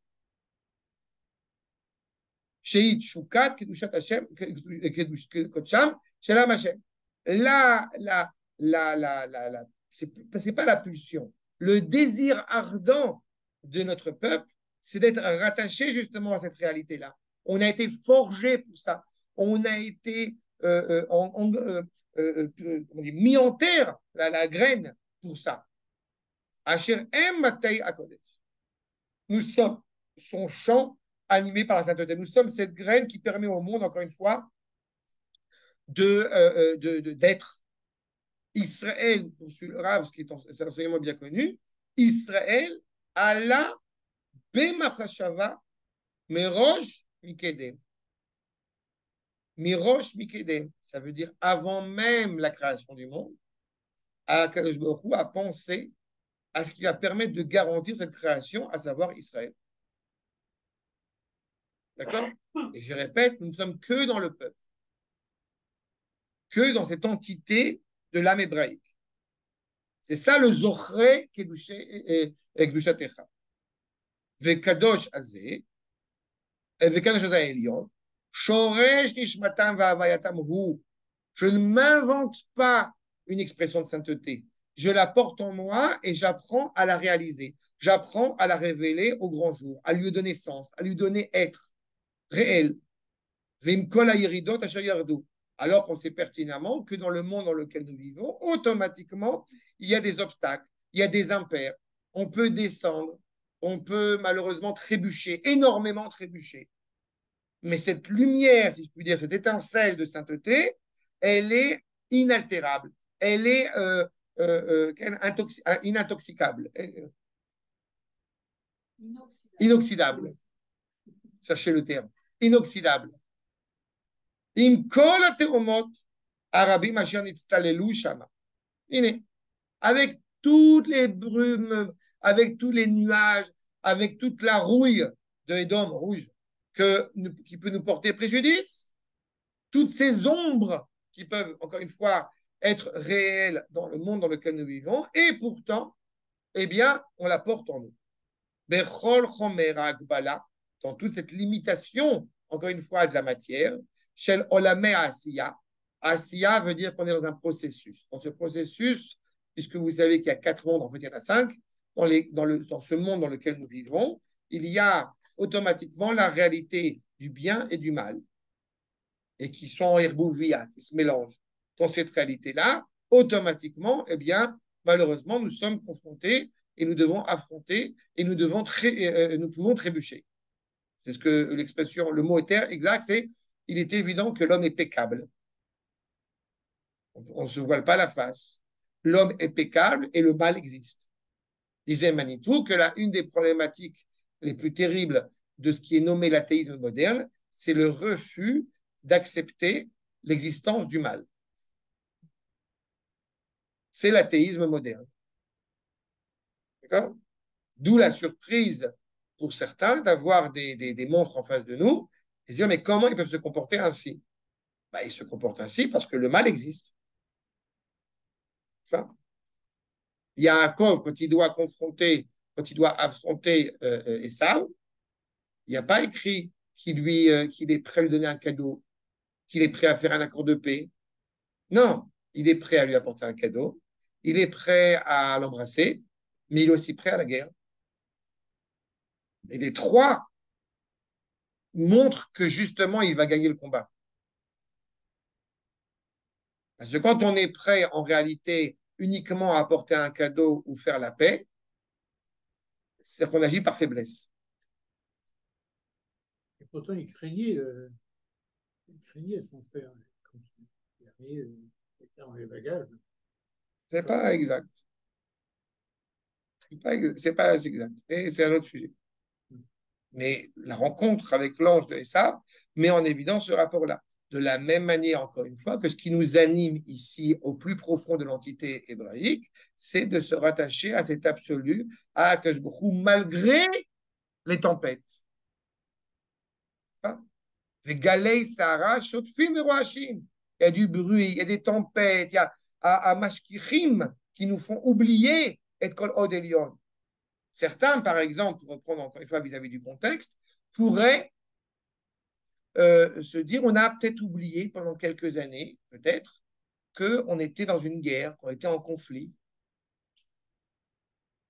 Speaker 1: La, la, la, la c'est pas la pulsion. Le désir ardent de notre peuple, c'est d'être rattaché justement à cette réalité-là. On a été forgé pour ça. On a été euh, euh, euh, mis en terre la, la, graine pour ça. Nous sommes son champ animé par la sainteté. Nous sommes cette graine qui permet au monde, encore une fois, de, d'être Israël, pour le Rav, ce qui est absolument bien connu, Israël, Allah, Bemachashava, Merosh, Mikedem. Mirosh Mikedem, ça veut dire avant même la création du monde, Akadosh Baruch a pensé à ce qui va permettre de garantir cette création, à savoir Israël. D'accord? Et je répète, nous ne sommes que dans le peuple, que dans cette entité de l'âme hébraïque. C'est ça le Zochre Kedushatecha. Vekadosh Azeh, Vekadosh Azeh Elion, Shoresh Nishmatam Va'avayatam Hu. Je ne m'invente pas une expression de sainteté. Je la porte en moi et j'apprends à la réaliser. J'apprends à la révéler au grand jour, à lui donner sens, à lui donner être réel. Vimkol Ayiridot Ashayardu alors qu'on sait pertinemment que dans le monde dans lequel nous vivons, automatiquement, il y a des obstacles, il y a des impairs. On peut descendre, on peut malheureusement trébucher, énormément trébucher. Mais cette lumière, si je puis dire, cette étincelle de sainteté, elle est inaltérable, elle est euh, euh, euh, inintoxicable, inoxydable. Cherchez le terme, inoxydable. Avec toutes les brumes, avec tous les nuages, avec toute la rouille de Edom rouge qui peut nous porter préjudice, toutes ces ombres qui peuvent, encore une fois, être réelles dans le monde dans lequel nous vivons, et pourtant, eh bien, on la porte en nous. Dans toute cette limitation, encore une fois, de la matière, Shel Olame Asiya. Asiya veut dire qu'on est dans un processus. Dans ce processus, puisque vous savez qu'il y a quatre mondes, en fait il y en a cinq, dans, le, dans ce monde dans lequel nous vivons, il y a automatiquement la réalité du bien et du mal, et qui sont en herbouvia, qui se mélangent. Dans cette réalité-là, automatiquement, eh bien, malheureusement, nous sommes confrontés et nous devons affronter et nous, devons euh, nous pouvons trébucher. C'est ce que l'expression, le mot exact, c'est il est évident que l'homme est pécable. On ne se voile pas la face. L'homme est pécable et le mal existe. Disait Manitou que là, une des problématiques les plus terribles de ce qui est nommé l'athéisme moderne, c'est le refus d'accepter l'existence du mal. C'est l'athéisme moderne. D'accord? D'où la surprise pour certains d'avoir des, monstres en face de nous et se dire, mais comment ils peuvent se comporter ainsi? Bah, Ils se comportent ainsi parce que le mal existe. Enfin, Yaakov, quand il doit confronter, quand il doit affronter euh, euh il n'y a pas écrit qu'il euh, qu'il est prêt à lui donner un cadeau, qu'il est prêt à faire un accord de paix. Non, il est prêt à lui apporter un cadeau, il est prêt à l'embrasser, mais il est aussi prêt à la guerre. Et les trois montre que justement il va gagner le combat. Parce que quand on est prêt en réalité uniquement à apporter un cadeau ou faire la paix, c'est qu'on agit par faiblesse.
Speaker 2: Et pourtant, il craignait, euh, il craignait son frère. Il avait dans les bagages.
Speaker 1: C'est pas exact. C'est pas, pas exact. Et c'est un autre sujet mais la rencontre avec l'ange de Essa met en évidence ce rapport-là. De la même manière, encore une fois, que ce qui nous anime ici au plus profond de l'entité hébraïque, c'est de se rattacher à cet absolu, à Akashbouchou, malgré les tempêtes. Hein? Il y a du bruit, il y a des tempêtes, il y a à, Mashkichim qui nous font oublier et Kol Odelion. Certains, par exemple, pour reprendre encore une fois vis-à-vis du contexte, pourraient euh, se dire on a peut-être oublié pendant quelques années, peut-être, qu'on était dans une guerre, qu'on était en conflit.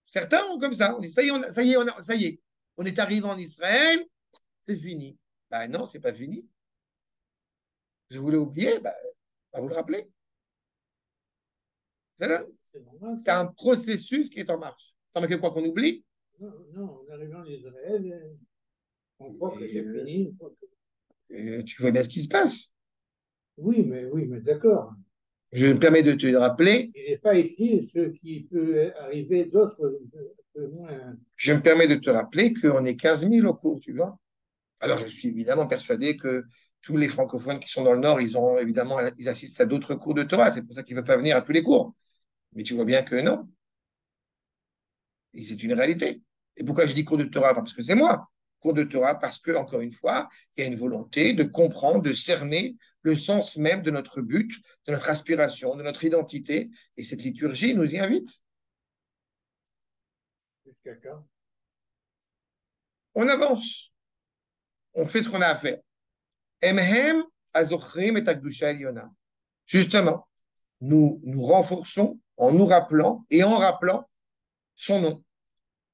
Speaker 1: Certains ont comme ça. On dit, ça y est, on, ça y est, on, ça y est, on est arrivé en Israël, c'est fini. Ben non, c'est pas fini. Je voulais oublier, ben, ben vous le rappelez. C'est un processus qui est en marche. T'as marqué quoi qu'on oublie?
Speaker 2: Non, non, on est arrivé en Israël, on croit que c'est fini.
Speaker 1: tu vois bien ce qui se passe?
Speaker 2: Oui, mais oui, mais d'accord.
Speaker 1: Je me permets de te rappeler.
Speaker 2: Il n'est pas écrit ce qui peut arriver d'autres.
Speaker 1: Je me permets de te rappeler qu'on est 15 000 au cours, tu vois. Alors, je suis évidemment persuadé que tous les francophones qui sont dans le Nord, ils ont évidemment, ils assistent à d'autres cours de Torah. C'est pour ça qu'ils ne peuvent pas venir à tous les cours. Mais tu vois bien que non. Et c'est une réalité. Et pourquoi je dis cours de Torah? Parce que c'est moi. Cours de Torah parce que, encore une fois, il y a une volonté de comprendre, de cerner le sens même de notre but, de notre aspiration, de notre identité. Et cette liturgie nous y invite. On avance. On fait ce qu'on a à faire. Emhem azochrim et Justement, nous nous renforçons en nous rappelant et en rappelant son nom,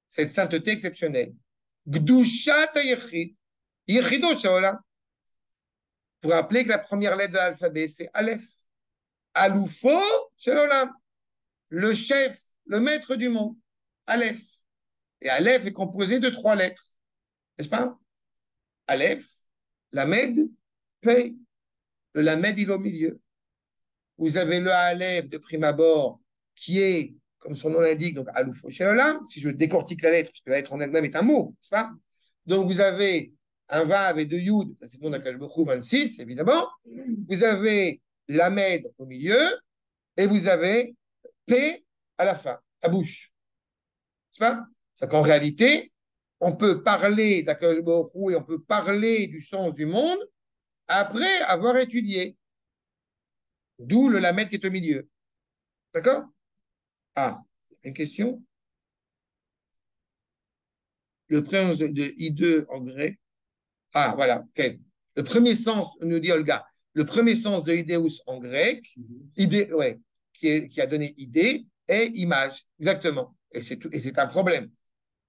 Speaker 1: cette sainteté exceptionnelle. Gdushat Yechid, Vous rappelez que la première lettre de l'alphabet, c'est Aleph. Aloufo Shelolam, le chef, le maître du monde. Aleph. Et Aleph est composé de trois lettres. N'est-ce pas? Aleph, Lamed, Pei. Le Lamed, il est au milieu. Vous avez le Aleph de prime abord qui est, comme son nom l'indique, donc Alouf si je décortique la lettre, parce que la lettre en elle-même est un mot, n'est-ce pas? Donc vous avez un Vav et deux Yud, ça c'est nom d'Akashbechou 26, évidemment. Vous avez l'Amed au milieu, et vous avez P à la fin, à bouche. C'est pas? C'est qu'en réalité, on peut parler d'Akashbechou et on peut parler du sens du monde après avoir étudié. D'où le Lamed qui est au milieu. D'accord? Ah, une question? Le prince de I2 en grec. Ah, voilà. Le premier sens, nous dit Olga, le premier sens de Ideus en grec, idée, ouais, qui, qui, a donné idée, est image. Exactement. Et c'est un problème.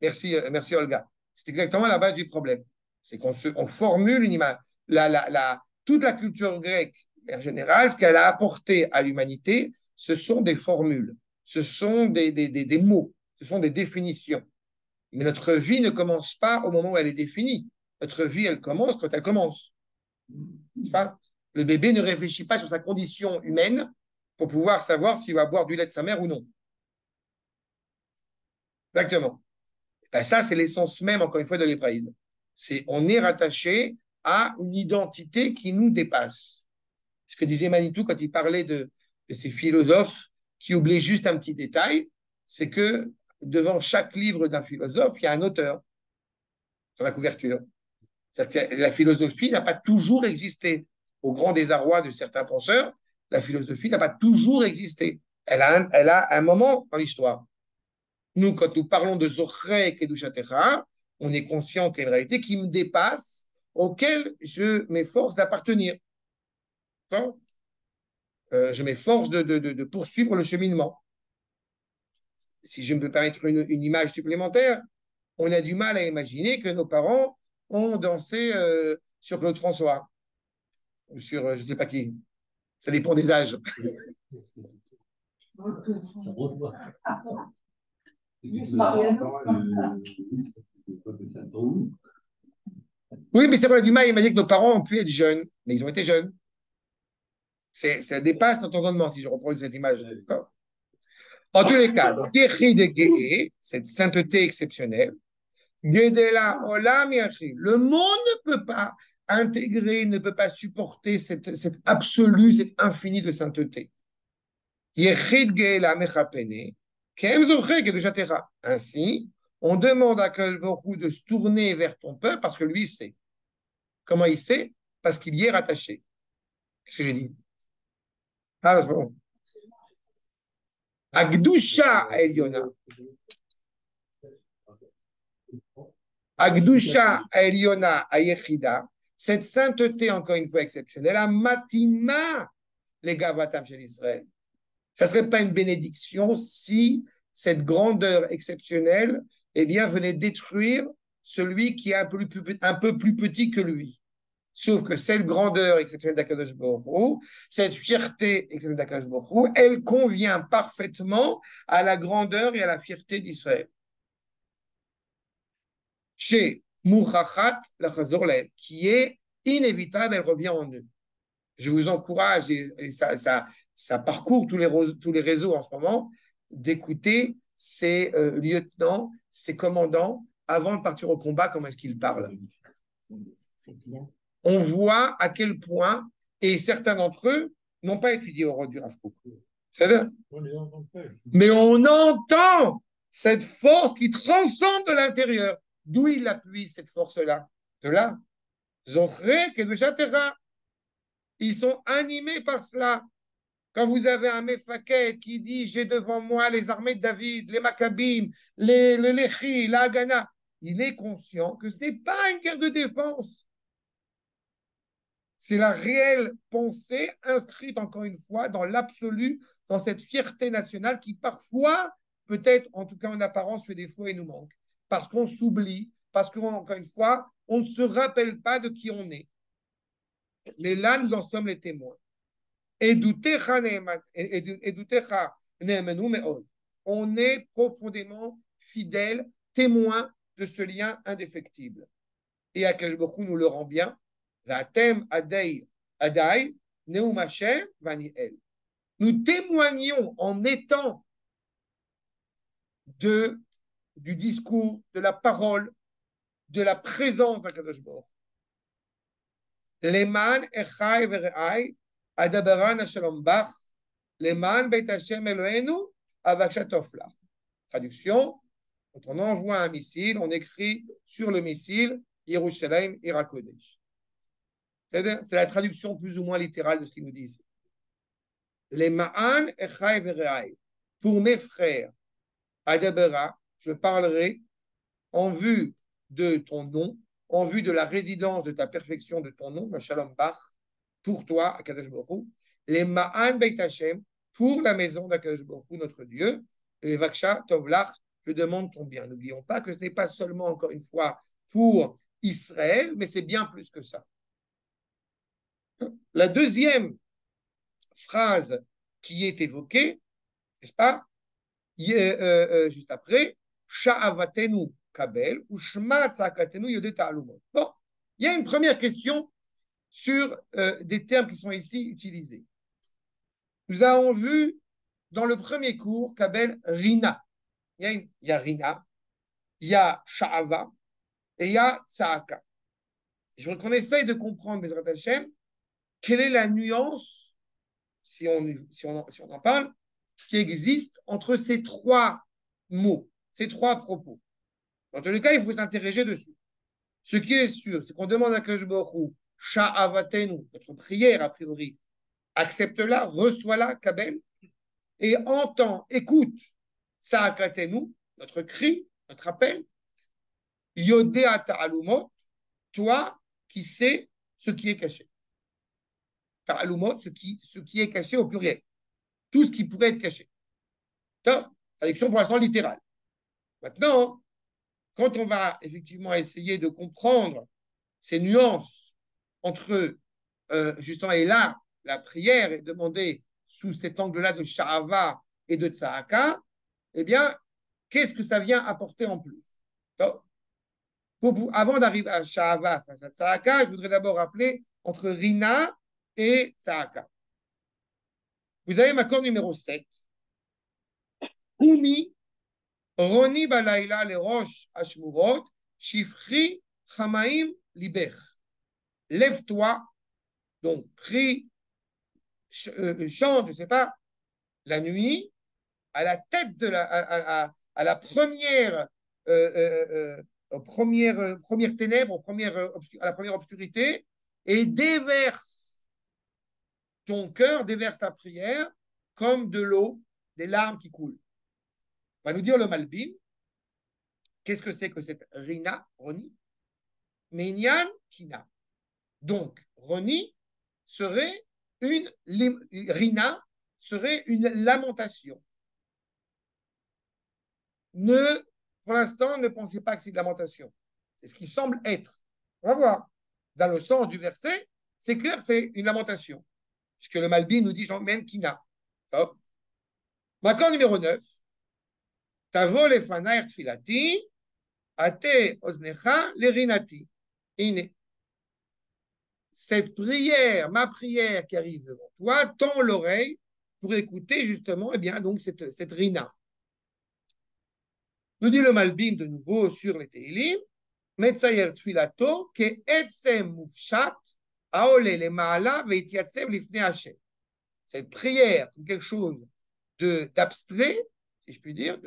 Speaker 1: Merci, euh, merci Olga. C'est exactement la base du problème. C'est qu'on on formule une image. La, la, la, toute la culture grecque, en général, ce qu'elle a apporté à l'humanité, ce sont des formules ce sont des, mots, ce sont des définitions. Mais notre vie ne commence pas au moment où elle est définie. Notre vie, elle commence quand elle commence. le bébé ne réfléchit pas sur sa condition humaine pour pouvoir savoir s'il va boire du lait de sa mère ou non. Exactement. Ben, ça, c'est l'essence même, encore une fois, de l'hébraïsme. C'est on est rattaché à une identité qui nous dépasse. Ce que disait Manitou quand il parlait de, de ces philosophes qui oublie juste un petit détail, c'est que devant chaque livre d'un philosophe, il y a un auteur sur la couverture. La philosophie n'a pas toujours existé. Au grand désarroi de certains penseurs, la philosophie n'a pas toujours existé. Elle a un, moment dans l'histoire. Nous, quand nous parlons de Zochrek et d'Ushatecha, on est conscient qu'il y a une réalité qui me dépasse, auquel je m'efforce d'appartenir. Euh, je m'efforce de, de, poursuivre le cheminement. Si je me peux permettre une, image supplémentaire, on a du mal à imaginer que nos parents ont dansé euh, sur Claude François ou sur euh, je ne sais pas qui. Ça dépend des âges. Oui, mais ça, on a du mal à imaginer que nos parents ont pu être jeunes, mais ils ont été jeunes ça dépasse notre entendement, si je reprends cette image. En tous les cas, cette sainteté exceptionnelle, le monde ne peut pas intégrer, ne peut pas supporter cette, cette absolue, cette infinie de sainteté. Ainsi, on demande à Kalbohu de se tourner vers ton peuple parce que lui sait. Comment il sait? Parce qu'il y est rattaché. Qu'est-ce que j'ai dit? Ah. Agdusha Eliona. Agdusha Eliona Ayechida. Cette sainteté, encore une fois exceptionnelle, la matima les Gavatam chez Israël. Ça ne serait pas une bénédiction si cette grandeur exceptionnelle eh bien, venait détruire celui qui est un peu plus petit que lui. Sauf que cette grandeur exceptionnelle d'Akadosh Baruch cette fierté exceptionnelle d'Akadosh Baruch elle convient parfaitement à la grandeur et à la fierté d'Israël. Chez Mouchachat la qui est inévitable, elle revient en eux. Je vous encourage, et, ça, ça, ça, parcourt tous les, tous les réseaux en ce moment, d'écouter ces euh, lieutenants, ces commandants, avant de partir au combat, comment est-ce qu'ils parlent. On voit à quel point, et certains d'entre eux n'ont pas étudié au roi du Rav C'est Mais on entend cette force qui transcende de l'intérieur. D'où il appuie cette force-là? De là. Ils sont animés par cela. Quand vous avez un Mefaket qui dit J'ai devant moi les armées de David, les Maccabim, les, le Lechi, la Haganah, il est conscient que ce n'est pas une guerre de défense. C'est la réelle pensée inscrite encore une fois dans l'absolu, dans cette fierté nationale qui parfois, peut-être en tout cas en apparence, fait défaut et nous manque. Parce qu'on s'oublie, parce qu'encore une fois, on ne se rappelle pas de qui on est. Mais là, nous en sommes les témoins. On est profondément fidèles, témoins de ce lien indéfectible. Et Akash nous le rend bien. Nous témoignons en étant de, du discours, de la parole, de la présence d'Akadosh Baruch. Leman echai vereai adabaran ashalom bach leman beit Hashem Eloheinu avakshatof Traduction, quand on envoie un missile, on écrit sur le missile Yerushalayim Irakodesh. C'est la traduction plus ou moins littérale de ce qu'il nous dit Les ma'an vereai. Pour mes frères, Adabera, je parlerai en vue de ton nom, en vue de la résidence de ta perfection de ton nom, Shalom Bach, pour toi, Akadosh Baruch les Ma'an Beit pour la maison d'Akadosh Baruch notre Dieu, et Vaksha Tovlach, je demande ton bien. N'oublions pas que ce n'est pas seulement, encore une fois, pour Israël, mais c'est bien plus que ça. La deuxième phrase qui est évoquée, n'est-ce pas, euh, euh, juste après, Sha'avatenu Kabel ou Shma Yodet Bon, il y a une première question sur euh, des termes qui sont ici utilisés. Nous avons vu dans le premier cours Kabel Rina. Il y a, Rina, il y a Sha'ava et il y a Tsaaka. Je voudrais qu'on essaye de comprendre, Bezrat Hashem, quelle est la nuance, si on, si on, si en parle, qui existe entre ces trois mots, ces trois propos? Dans tous les cas, il faut s'interroger dessus. Ce qui est sûr, c'est qu'on demande à Kajborou, Sha'avatenu, notre prière a priori, accepte-la, reçois-la, Kabel, et entend, écoute, Sa'akatenu, notre cri, notre appel, Yodea Ta'alumot, toi qui sais ce qui est caché. Ta'alumot, ce qui, ce qui est caché au pluriel. Tout ce qui pourrait être caché. Traduction pour l'instant littérale. Maintenant, quand on va effectivement essayer de comprendre ces nuances entre euh, justement et là la prière est demandée sous cet angle-là de Sha'ava et de Tzahaka, eh bien, qu'est-ce que ça vient apporter en plus? Avant d'arriver à Sha'ava face à Tzahaka, je voudrais d'abord rappeler entre Rina et Tzahaka. Vous avez ma corde numéro 7. Umi Roni balayla le rosh ashmurot, shifri chamaim libech. Lève-toi, donc prie, euh, chante, je ne sais pas, la nuit, à la tête de la, à, la première, euh, euh première, première ténèbre, première, à la première obscurité, et déverse ton cœur, déverse ta prière comme de l'eau, des larmes qui coulent va nous dire le Malbim. Qu'est-ce que c'est que cette Rina, Roni? Menyan Kina. Donc, Roni serait une rina serait une lamentation. Ne, pour l'instant, ne pensez pas que c'est une lamentation. C'est ce qui semble être. On va voir. Dans le sens du verset, c'est clair, c'est une lamentation. Puisque le Malbi nous dit Ben Kina. Maintenant, numéro 9. Tavo le fanair tfilati, ate oznecha le rinati. Cette prière, ma prière qui arrive devant toi, tend l'oreille pour écouter justement, eh bien, donc cette, cette rina. Nous dit le Malbim de nouveau sur les Teilim, Metzayer tfilato ke etzem mufshat Cette prière, quelque chose d'abstrait, si je puis dire,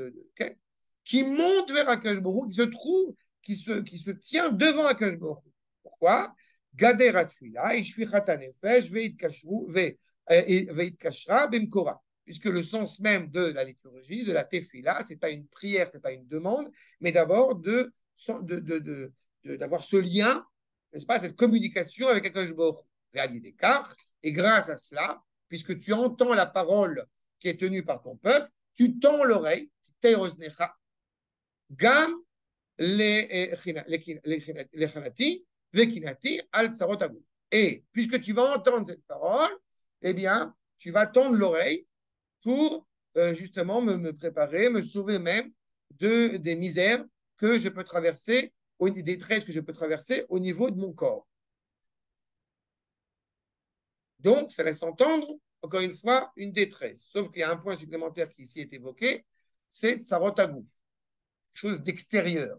Speaker 1: qui monte vers Akash qui se trouve, qui se, qui se tient devant Akash Pourquoi? Kashra, bimkora puisque le sens même de la liturgie, de la tefila, c'est pas une prière, c'est pas une demande, mais d'abord de, de, de, de, d'avoir ce lien, n'est-ce pas, cette communication avec Akash Et grâce à cela, puisque tu entends la parole qui est tenue par ton peuple, tu tends l'oreille, gam Et puisque tu vas entendre cette parole, eh bien, tu vas tendre l'oreille pour euh, justement me, me, préparer, me sauver même de, des misères que je peux traverser, des détresses que je peux traverser au niveau de mon corps. Donc, ça laisse entendre, encore une fois, une détresse. Sauf qu'il y a un point supplémentaire qui ici est évoqué, c'est sarotagou, chose d'extérieur.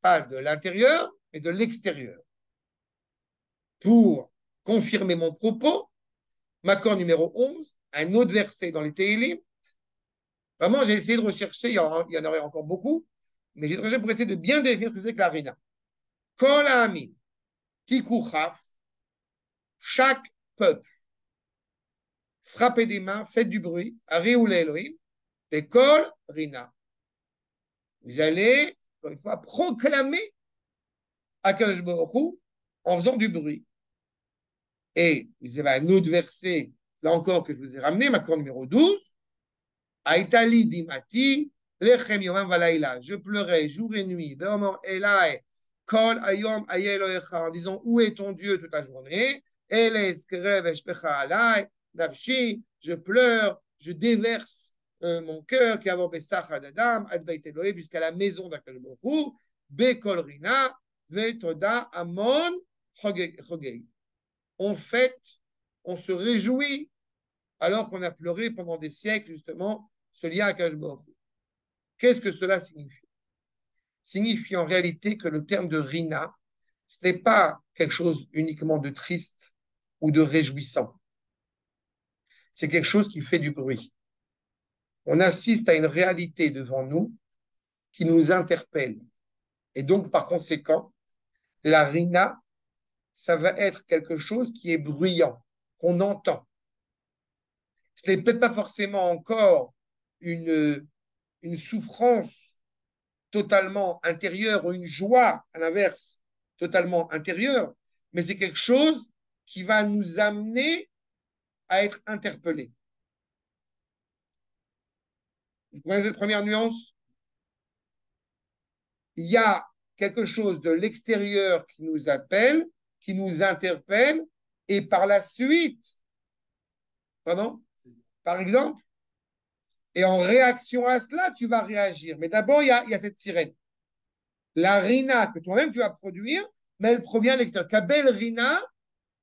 Speaker 1: Pas de l'intérieur, mais de l'extérieur. Pour confirmer mon propos, Macor numéro 11, un autre verset dans les Télim. Vraiment, j'ai essayé de rechercher, il y en aurait encore beaucoup, mais j'ai pour essayer de bien définir ce que c'est que la rina. Kol tikuchaf, chaque peuple, frappez des mains, faites du bruit, Arioule Elohim, et kol rina. Vous allez, une fois, proclamer Akash en faisant du bruit. Et vous avez un autre verset là encore que je vous ai ramené, ma cour numéro 12. Aïtali dimati. Je pleurais jour et nuit. En disant où est ton Dieu toute la journée? Je pleure, je déverse euh, mon cœur, qui a besach adadam, adbeit Eloé, jusqu'à la maison d'Akadmofu, bekol rina, vetoda amon. On fête, on se réjouit alors qu'on a pleuré pendant des siècles, justement, ce lien à Kajbor. Qu'est-ce que cela signifie? Signifie en réalité que le terme de Rina, ce n'est pas quelque chose uniquement de triste ou de réjouissant. C'est quelque chose qui fait du bruit. On assiste à une réalité devant nous qui nous interpelle. Et donc, par conséquent, la Rina, ça va être quelque chose qui est bruyant, qu'on entend ce n'est peut-être pas forcément encore une, une souffrance totalement intérieure ou une joie, à l'inverse, totalement intérieure, mais c'est quelque chose qui va nous amener à être interpellés. Vous comprenez cette première nuance? Il y a quelque chose de l'extérieur qui nous appelle, qui nous interpelle, et par la suite, pardon? Par exemple. Et en réaction à cela, tu vas réagir. Mais d'abord, il, y a, cette sirène. La rina que toi-même tu vas produire, mais elle provient de l'extérieur. Ta belle rina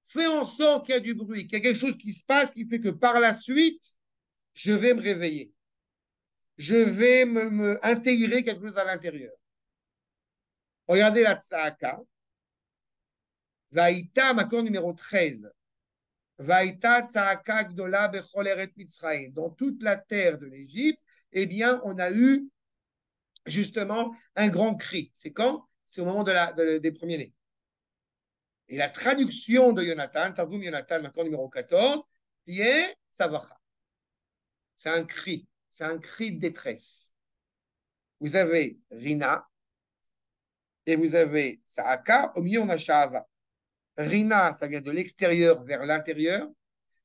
Speaker 1: fait en sorte qu'il y a du bruit, qu'il y a quelque chose qui se passe qui fait que par la suite, je vais me réveiller. Je vais me, intégrer quelque chose à l'intérieur. Regardez la tsaka. Vaïta, ma numéro 13. Dans toute la terre de l'Égypte, eh bien, on a eu justement un grand cri. C'est quand? C'est au moment des premiers-nés. Et la traduction de Jonathan, Targum Jonathan, accord numéro 14, tient Savacha. C'est un cri, c'est un cri de détresse. Vous avez Rina et vous avez Saaka, au milieu on a Shahava. Rina, ça vient de l'extérieur vers l'intérieur.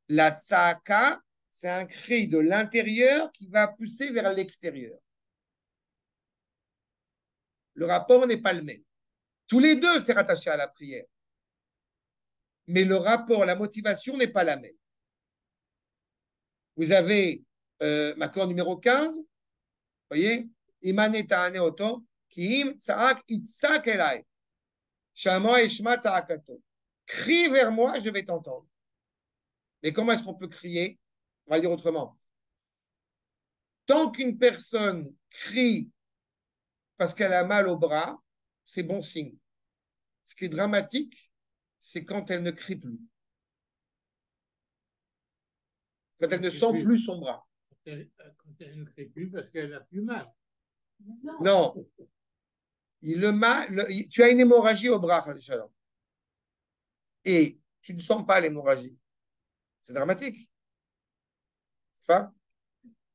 Speaker 1: La tsaka, c'est un cri de l'intérieur qui va pousser vers l'extérieur. Le rapport n'est pas le même. Tous les deux, c'est rattaché à la prière. Mais le rapport, la motivation n'est pas la même. Vous avez euh, ma corde numéro 15, voyez? Imaneta oto, Kiim tsaak. Crie vers moi, je vais t'entendre. Mais comment est-ce qu'on peut crier? On va le dire autrement. Tant qu'une personne crie parce qu'elle a mal au bras, c'est bon signe. Ce qui est dramatique, c'est quand elle ne crie plus. Quand elle ne sent plus son bras.
Speaker 2: Quand elle, quand elle ne crie plus parce qu'elle a plus mal.
Speaker 1: Non. Il le mal, le- tu as une hémorragie au bras, Shalom. Et tu ne sens pas l'hémorragie. C'est dramatique. Enfin,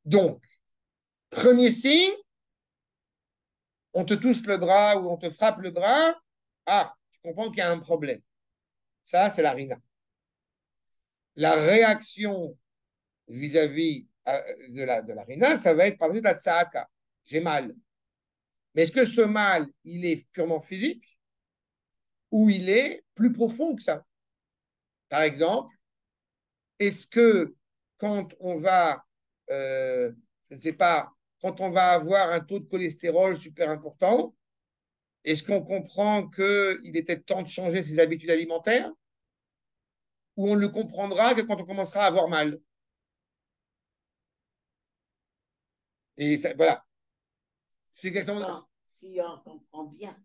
Speaker 1: donc, premier signe, on te touche le bras ou on te frappe le bras, ah, tu comprends qu'il y a un problème. Ça, c'est la rina. La réaction vis-à-vis euh, de la, de ça va être par exemple la tsahaka. J'ai mal. Mais est-ce que ce mal, il est purement physique? Ou il est plus profond que ça Par exemple, est-ce que quand on va, euh, je ne sais pas, quand on va avoir un taux de cholestérol super important, est-ce qu'on comprend qu'il était temps de changer ses habitudes alimentaires? Ou on ne le comprendra que quand on commencera à avoir mal? Et ça- voilà. C'est exactement
Speaker 3: Non, si on comprend bien.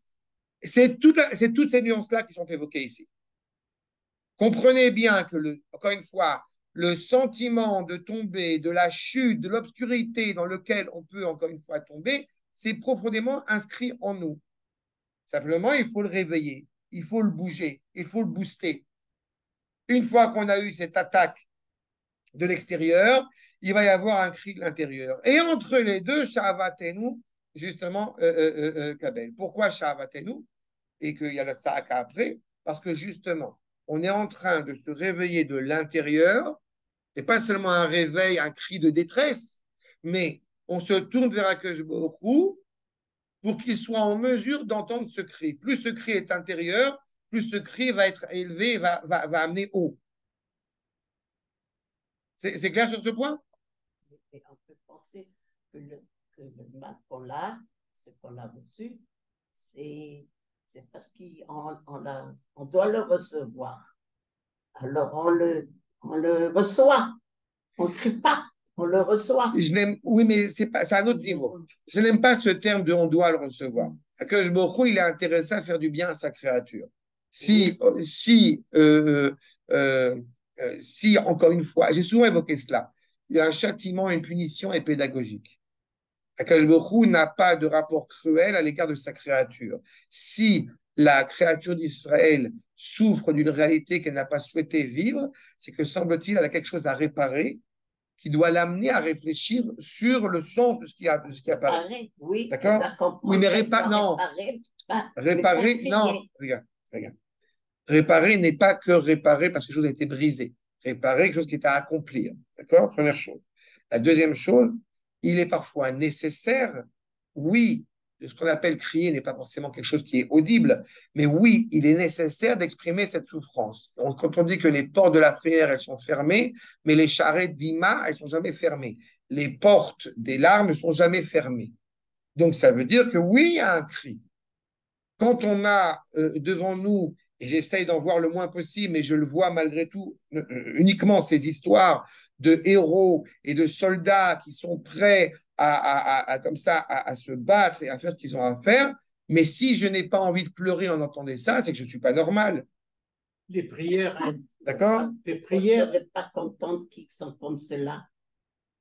Speaker 1: C'est toute toutes ces nuances-là qui sont évoquées ici. Comprenez bien que, le, encore une fois, le sentiment de tomber, de la chute, de l'obscurité dans lequel on peut, encore une fois, tomber, c'est profondément inscrit en nous. Simplement, il faut le réveiller, il faut le bouger, il faut le booster. Une fois qu'on a eu cette attaque de l'extérieur, il va y avoir un cri de l'intérieur. Et entre les deux, Shahavatenu, justement, euh, euh, euh, euh, Kabel. Pourquoi Shahavatenu et qu'il y a le Tzahaka après? Parce que justement, on est en train de se réveiller de l'intérieur. C'est pas seulement un réveil, un cri de détresse, mais on se tourne vers Akash pour qu'il soit en mesure d'entendre ce cri. Plus ce cri est intérieur, plus ce cri va être élevé, va, va, amener haut. C'est clair sur ce point?
Speaker 3: Que le mal qu'on a, ce qu'on a reçu, c'est parce qu'on on l'a- on doit le recevoir. Alors on le, on le reçoit. On ne crie pas, on le reçoit.
Speaker 1: Je n'aime, oui, mais c'est pas, c'est un autre niveau. Je n'aime pas ce terme de on doit le recevoir. Hu, il est intéressé à faire du bien à sa créature. Si, si, euh, euh, euh, si, encore une fois, j'ai souvent évoqué cela, il y a un châtiment, une punition est pédagogique. Hu n'a pas de rapport cruel à l'égard de sa créature. Si la créature d'Israël souffre d'une réalité qu'elle n'a pas souhaité vivre, c'est que semble-t-il, elle a quelque chose à réparer qui doit l'amener à réfléchir sur le sens de ce qui, a, de ce qui apparaît.
Speaker 3: Réparer, oui.
Speaker 1: D'accord? Oui, mais répa- non.
Speaker 3: Réparer, pas-
Speaker 1: Réparer, non, regarde, regarde. Réparer n'est pas que réparer parce que quelque chose a été brisé. Réparer quelque chose qui est à accomplir. D'accord? Première chose. La deuxième chose, il est parfois nécessaire, oui, ce qu'on appelle crier n'est pas forcément quelque chose qui est audible, mais oui, il est nécessaire d'exprimer cette souffrance. Quand on dit que les portes de la prière, elles sont fermées, mais les charrettes d'Ima, elles sont jamais fermées. Les portes des larmes ne sont jamais fermées. Donc, ça veut dire que oui, il y a un cri. Quand on a euh, devant nous, et j'essaye d'en voir le moins possible, mais je le vois malgré tout, euh, uniquement ces histoires de héros et de soldats qui sont prêts à, à- à- à- comme ça, à, à se battre et à faire ce qu'ils ont à faire. Mais si je n'ai pas envie de pleurer en entendant ça, c'est que je ne suis pas normal.
Speaker 2: Les prières, hein,
Speaker 1: D'accord?
Speaker 2: Les
Speaker 3: On ne
Speaker 2: prières,
Speaker 3: serait pas contente qu'ils sont comme cela.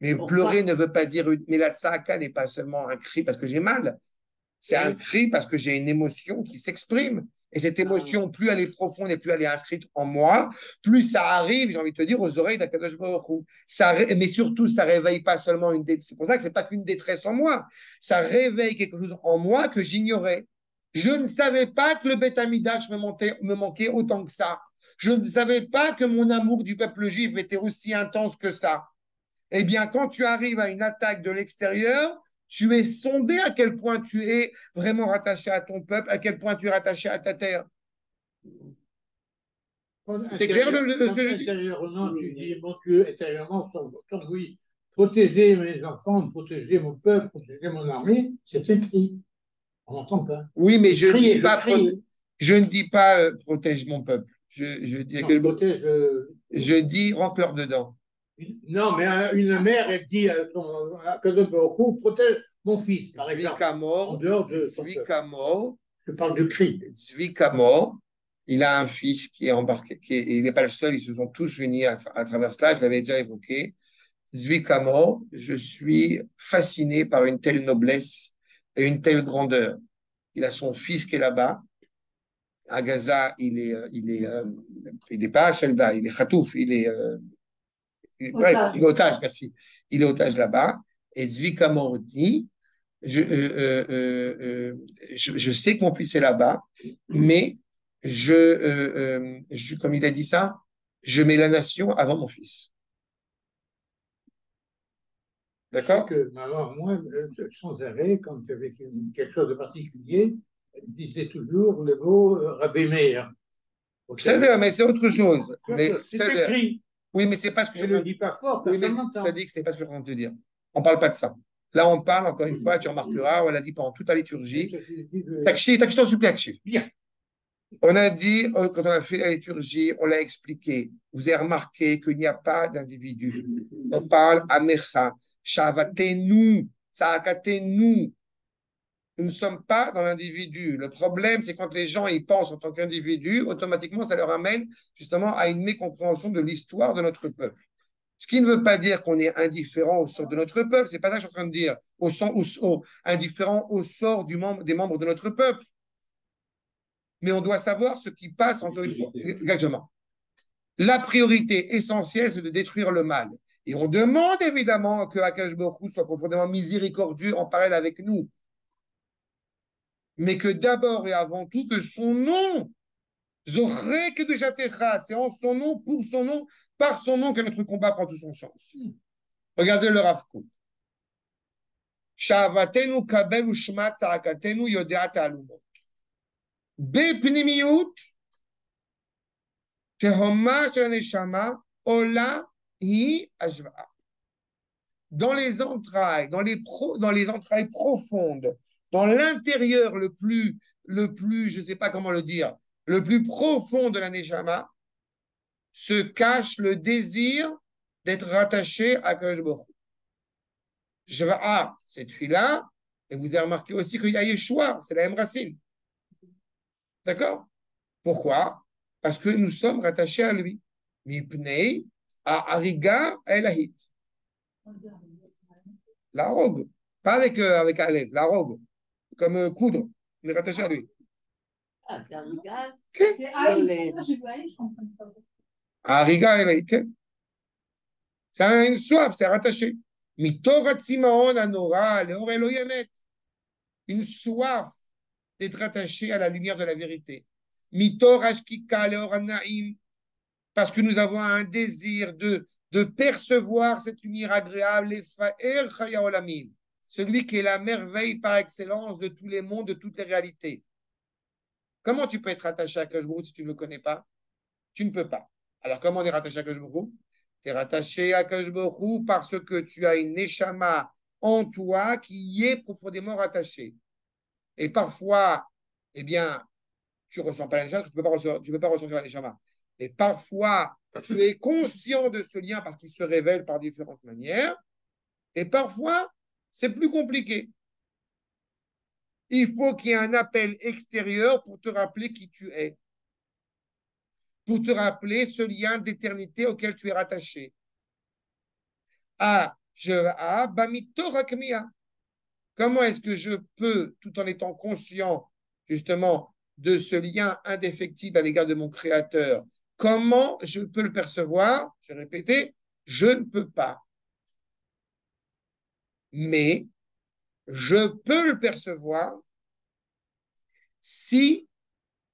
Speaker 1: Mais
Speaker 3: Pourquoi?
Speaker 1: pleurer ne veut pas dire. une- Mais la tsaka n'est pas seulement un cri parce que j'ai mal. C'est un cri parce que j'ai une émotion qui s'exprime. Et cette émotion, plus elle est profonde et plus elle est inscrite en moi, plus ça arrive, j'ai envie de te dire, aux oreilles d'Akadosh Baruch. Ça, ré- mais surtout, ça réveille pas seulement une détresse. C'est pour ça que c'est pas qu'une détresse en moi. Ça réveille quelque chose en moi que j'ignorais. Je ne savais pas que le Beth Amidash me, montait- me manquait autant que ça. Je ne savais pas que mon amour du peuple juif était aussi intense que ça. Eh bien, quand tu arrives à une attaque de l'extérieur, tu es sondé à quel point tu es vraiment rattaché à ton peuple, à quel point tu es rattaché à ta terre. C'est clair le, le, ce que je dis
Speaker 2: Intérieurement, tu dis, mon Dieu, intérieurement, oui, protéger mes enfants, protéger mon peuple, protéger mon armée, c'est écrit. On n'entend pas.
Speaker 1: Oui, mais je, dis pas, je ne dis pas euh, protège mon peuple. Je, je dis
Speaker 2: non, que protège, euh...
Speaker 1: je dis rentre-leur dedans.
Speaker 2: Non, mais une mère, elle dit à son à protège mon fils, par exemple.
Speaker 1: En dehors de
Speaker 2: je parle de cri.
Speaker 1: Zwikamor, il a un fils qui est embarqué, qui est, il n'est pas le seul, ils se sont tous unis à, à travers cela, je l'avais déjà évoqué. Zwikamor, je suis fasciné par une telle noblesse et une telle grandeur. Il a son fils qui est là-bas. À Gaza, il est, il est, euh, il n'est pas soldat, il est khatouf, il est, il est otage, merci. Il est otage là-bas. Et Zwikamor dit, je, euh, euh, euh, je, je, sais que mon fils est là-bas, mais je, je, comme il a dit ça, je mets la nation avant mon fils. D'accord?
Speaker 2: Que maman, moi, sans arrêt, quand il y avait quelque chose de particulier, elle disait toujours le mot Rabbi Meir.
Speaker 1: C'est mais c'est autre chose.
Speaker 2: C'est écrit.
Speaker 1: Oui, mais c'est pas ce que
Speaker 2: je ne le dis pas fort, oui, mais
Speaker 1: ça dit que c'est pas ce que je suis en train de te dire. On parle pas de ça. Là, on parle, encore une fois, tu remarqueras, on l'a dit pendant toute la liturgie. T'en supplie, Takshi.
Speaker 2: Bien.
Speaker 1: On a dit, euh, quand on a fait la liturgie, on l'a expliqué. Vous avez remarqué qu'il n'y a pas d'individu. On parle à Mecha, Shavatenu, Saakatenu. Nous ne sommes pas dans l'individu. Le problème, c'est quand les gens y pensent en tant qu'individu, automatiquement, ça leur amène justement à une mécompréhension de l'histoire de notre peuple. Ce qui ne veut pas dire qu'on est indifférent au sort de notre peuple, c'est pas ça que je suis en train de dire, au, au, indifférent au sort du membre, des membres de notre peuple. Mais on doit savoir ce qui passe entre Exactement. La priorité essentielle, c'est de détruire le mal. Et on demande évidemment que Akash soit profondément miséricordieux en parallèle avec nous Mais que d'abord et avant tout, que son nom, que de c'est en son nom, pour son nom, par son nom que notre combat prend tout son sens. Regardez le Rav Kook. Shavatenu kabel ushmat tzakatenu yodeat alumot. בפנימיות, תהומה של הנשמה עולה היא השוואה. Dans les entrailles, dans les, pro, dans les entrailles profondes, dans l'intérieur le plus, le plus, je ne sais pas comment le dire, le plus profond de la Neshama, se cache le désir d'être rattaché à Kajboch. Je vais à cette fille-là, et vous avez remarqué aussi qu'il y a Yeshua, c'est la même racine. D'accord? Pourquoi? Parce que nous sommes rattachés à lui. Mipnei à Ariga Elahit. La rogue. Pas avec, euh, avec Alev, la rogue. Comme euh, coudre. On est rattaché à lui.
Speaker 3: Ah, c'est Ariga.
Speaker 1: Ariga Elahit. C'est une soif, c'est rattaché. Une soif d'être attaché à la lumière de la vérité. Parce que nous avons un désir de, de percevoir cette lumière agréable, celui qui est la merveille par excellence de tous les mondes, de toutes les réalités. Comment tu peux être attaché à Kajbourou si tu ne le connais pas? Tu ne peux pas. Alors, comment on est rattaché à Kajbourou Tu es rattaché à Kajbourou parce que tu as une neshama en toi qui y est profondément rattachée. Et parfois, eh bien, tu ne ressens pas la parce que tu ne peux, pas peux pas ressentir la neshama. Et parfois, tu es conscient de ce lien parce qu'il se révèle par différentes manières. Et parfois, c'est plus compliqué. Il faut qu'il y ait un appel extérieur pour te rappeler qui tu es. Pour te rappeler ce lien d'éternité auquel tu es rattaché. Ah, je, ah. Comment est-ce que je peux, tout en étant conscient justement de ce lien indéfectible à l'égard de mon Créateur, comment je peux le percevoir? Je vais répéter, je ne peux pas. Mais je peux le percevoir si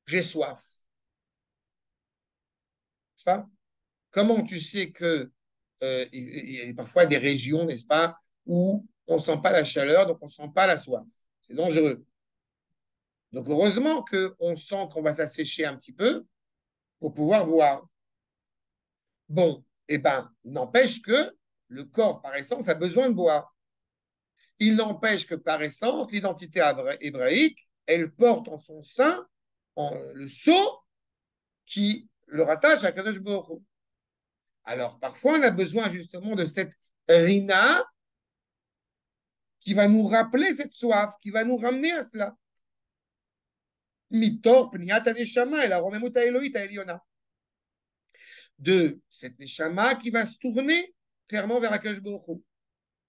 Speaker 1: j'ai soif. Comment tu sais que euh, y a parfois des régions, n'est-ce pas, où on ne sent pas la chaleur, donc on ne sent pas la soif. C'est dangereux. Donc heureusement qu'on sent qu'on va s'assécher un petit peu pour pouvoir boire. Bon, eh bien, il n'empêche que le corps, par essence, a besoin de boire. Il n'empêche que, par essence, l'identité hébraïque, elle porte en son sein le sceau qui le rattache à Kadosh Baruch Alors, parfois, on a besoin justement de cette rina qui va nous rappeler cette soif, qui va nous ramener à cela. Mitor, et la. De cette neshama qui va se tourner clairement vers Akash Baruch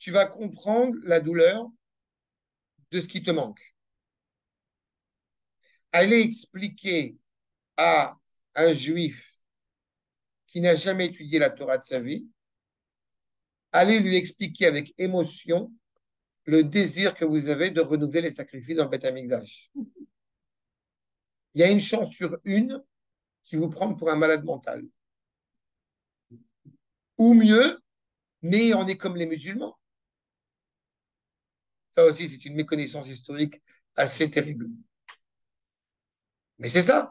Speaker 1: tu vas comprendre la douleur de ce qui te manque. Allez expliquer à un juif qui n'a jamais étudié la Torah de sa vie, allez lui expliquer avec émotion le désir que vous avez de renouveler les sacrifices dans le Beth Amikdash. Il y a une chance sur une qui vous prend pour un malade mental. Ou mieux, mais on est comme les musulmans. Ça aussi, c'est une méconnaissance historique assez terrible. Mais c'est ça.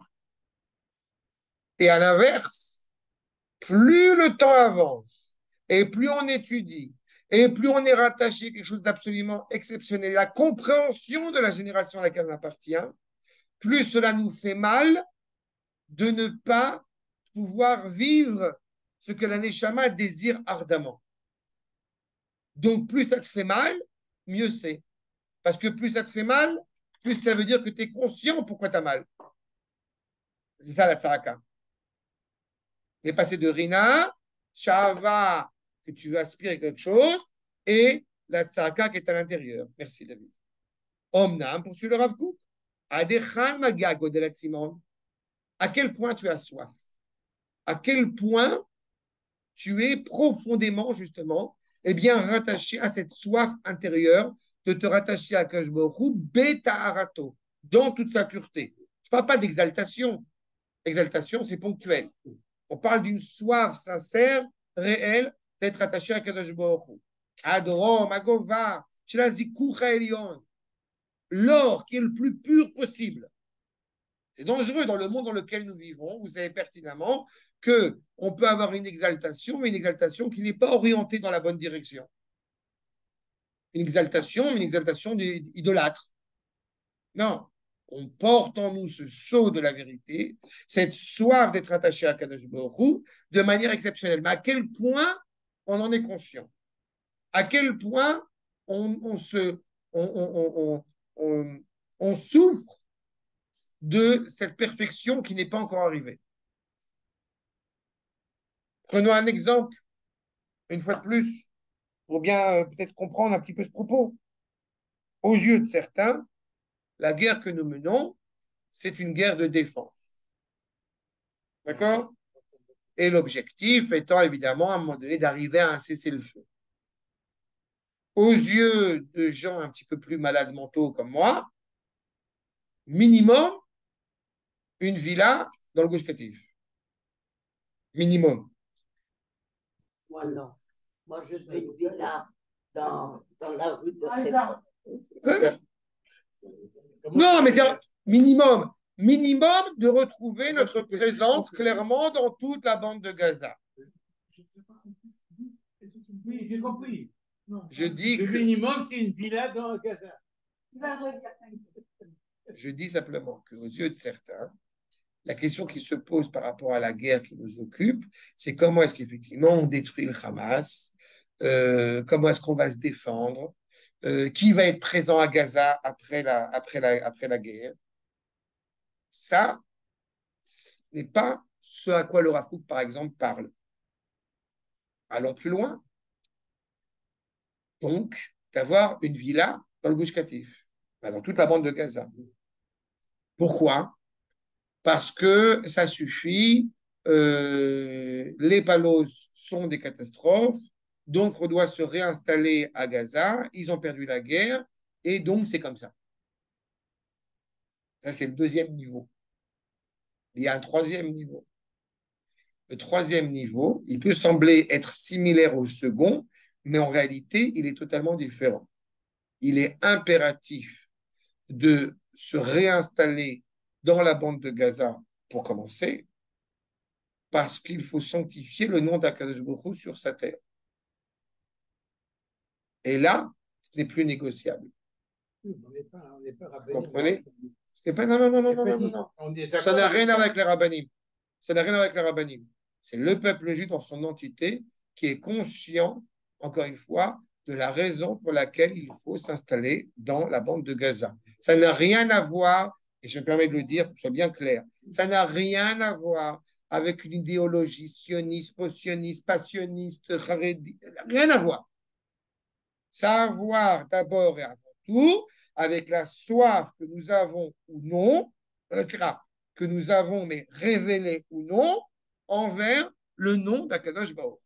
Speaker 1: Et à l'inverse, plus le temps avance, et plus on étudie, et plus on est rattaché à quelque chose d'absolument exceptionnel, la compréhension de la génération à laquelle on appartient, plus cela nous fait mal de ne pas pouvoir vivre ce que la Neshama désire ardemment. Donc, plus ça te fait mal, mieux c'est. Parce que plus ça te fait mal, plus ça veut dire que tu es conscient pourquoi tu as mal. C'est ça la tzaraka. est passé de Rina, Shava, que tu aspires quelque chose, et la tzaraka qui est à l'intérieur. Merci David. Omnam, poursuit le Rav Kook. À quel point tu as soif? À quel point tu es profondément, justement, eh bien, rattaché à cette soif intérieure de te rattacher à Kajboru, beta arato, dans toute sa pureté. Je ne parle pas d'exaltation. Exaltation, c'est ponctuel. On parle d'une soif sincère, réelle, d'être attaché à Kadosh Baruch Adorom, Agova, l'or qui est le plus pur possible. C'est dangereux dans le monde dans lequel nous vivons. Vous savez pertinemment que on peut avoir une exaltation, mais une exaltation qui n'est pas orientée dans la bonne direction. Une exaltation, une exaltation idolâtre. Non, on porte en nous ce saut de la vérité, cette soif d'être attaché à Kadosh Baruch de manière exceptionnelle. Mais à quel point on en est conscient? À quel point on, se, on, on souffre de cette perfection qui n'est pas encore arrivée? Prenons un exemple, une fois de plus, pour bien euh, peut-être comprendre un petit peu ce propos. Aux yeux de certains, la guerre que nous menons, c'est une guerre de défense. D'accord? Et l'objectif étant évidemment à un moment donné d'arriver à un cessez-le-feu. Aux yeux de gens un petit peu plus malades mentaux comme moi, minimum une villa dans le Gouche Minimum.
Speaker 3: Moi, non. Moi, je veux une villa dans, dans la rue de
Speaker 1: Non, mais c'est minimum. Minimum de retrouver notre présence clairement dans toute la bande de Gaza.
Speaker 2: Oui, j'ai compris.
Speaker 1: Je dis
Speaker 2: le minimum, c'est une villa dans Gaza.
Speaker 1: Je dis simplement qu'aux yeux de certains, la question qui se pose par rapport à la guerre qui nous occupe, c'est comment est-ce qu'effectivement on détruit le Hamas, euh, comment est-ce qu'on va se défendre, euh, qui va être présent à Gaza après la, après la, après la guerre. Ça, n'est pas ce à quoi le Rav Kook, par exemple, parle. Allons plus loin. Donc, d'avoir une villa dans le Gush Katif, dans toute la bande de Gaza. Pourquoi? Parce que ça suffit, euh, les palos sont des catastrophes, donc on doit se réinstaller à Gaza, ils ont perdu la guerre, et donc c'est comme ça. Ça, c'est le deuxième niveau. Il y a un troisième niveau. Le troisième niveau, il peut sembler être similaire au second, mais en réalité, il est totalement différent. Il est impératif de se réinstaller dans la bande de Gaza pour commencer, parce qu'il faut sanctifier le nom d'Akadosh sur sa terre. Et là, ce n'est plus négociable. Vous comprenez? Ce pas. Non, non, non, non, non, non, non. Ça n'a rien à voir avec les rabbinim. Ça n'a rien à voir avec les rabbinim. C'est le peuple juif dans son entité qui est conscient, encore une fois, de la raison pour laquelle il faut s'installer dans la bande de Gaza. Ça n'a rien à voir, et je me permets de le dire pour que ce soit bien clair, ça n'a rien à voir avec une idéologie sioniste, post-sioniste, passionniste, rien à voir. Ça a à voir d'abord et avant tout avec la soif que nous avons ou non, que nous avons, mais révélée ou non, envers le nom d'Akadosh Baruch.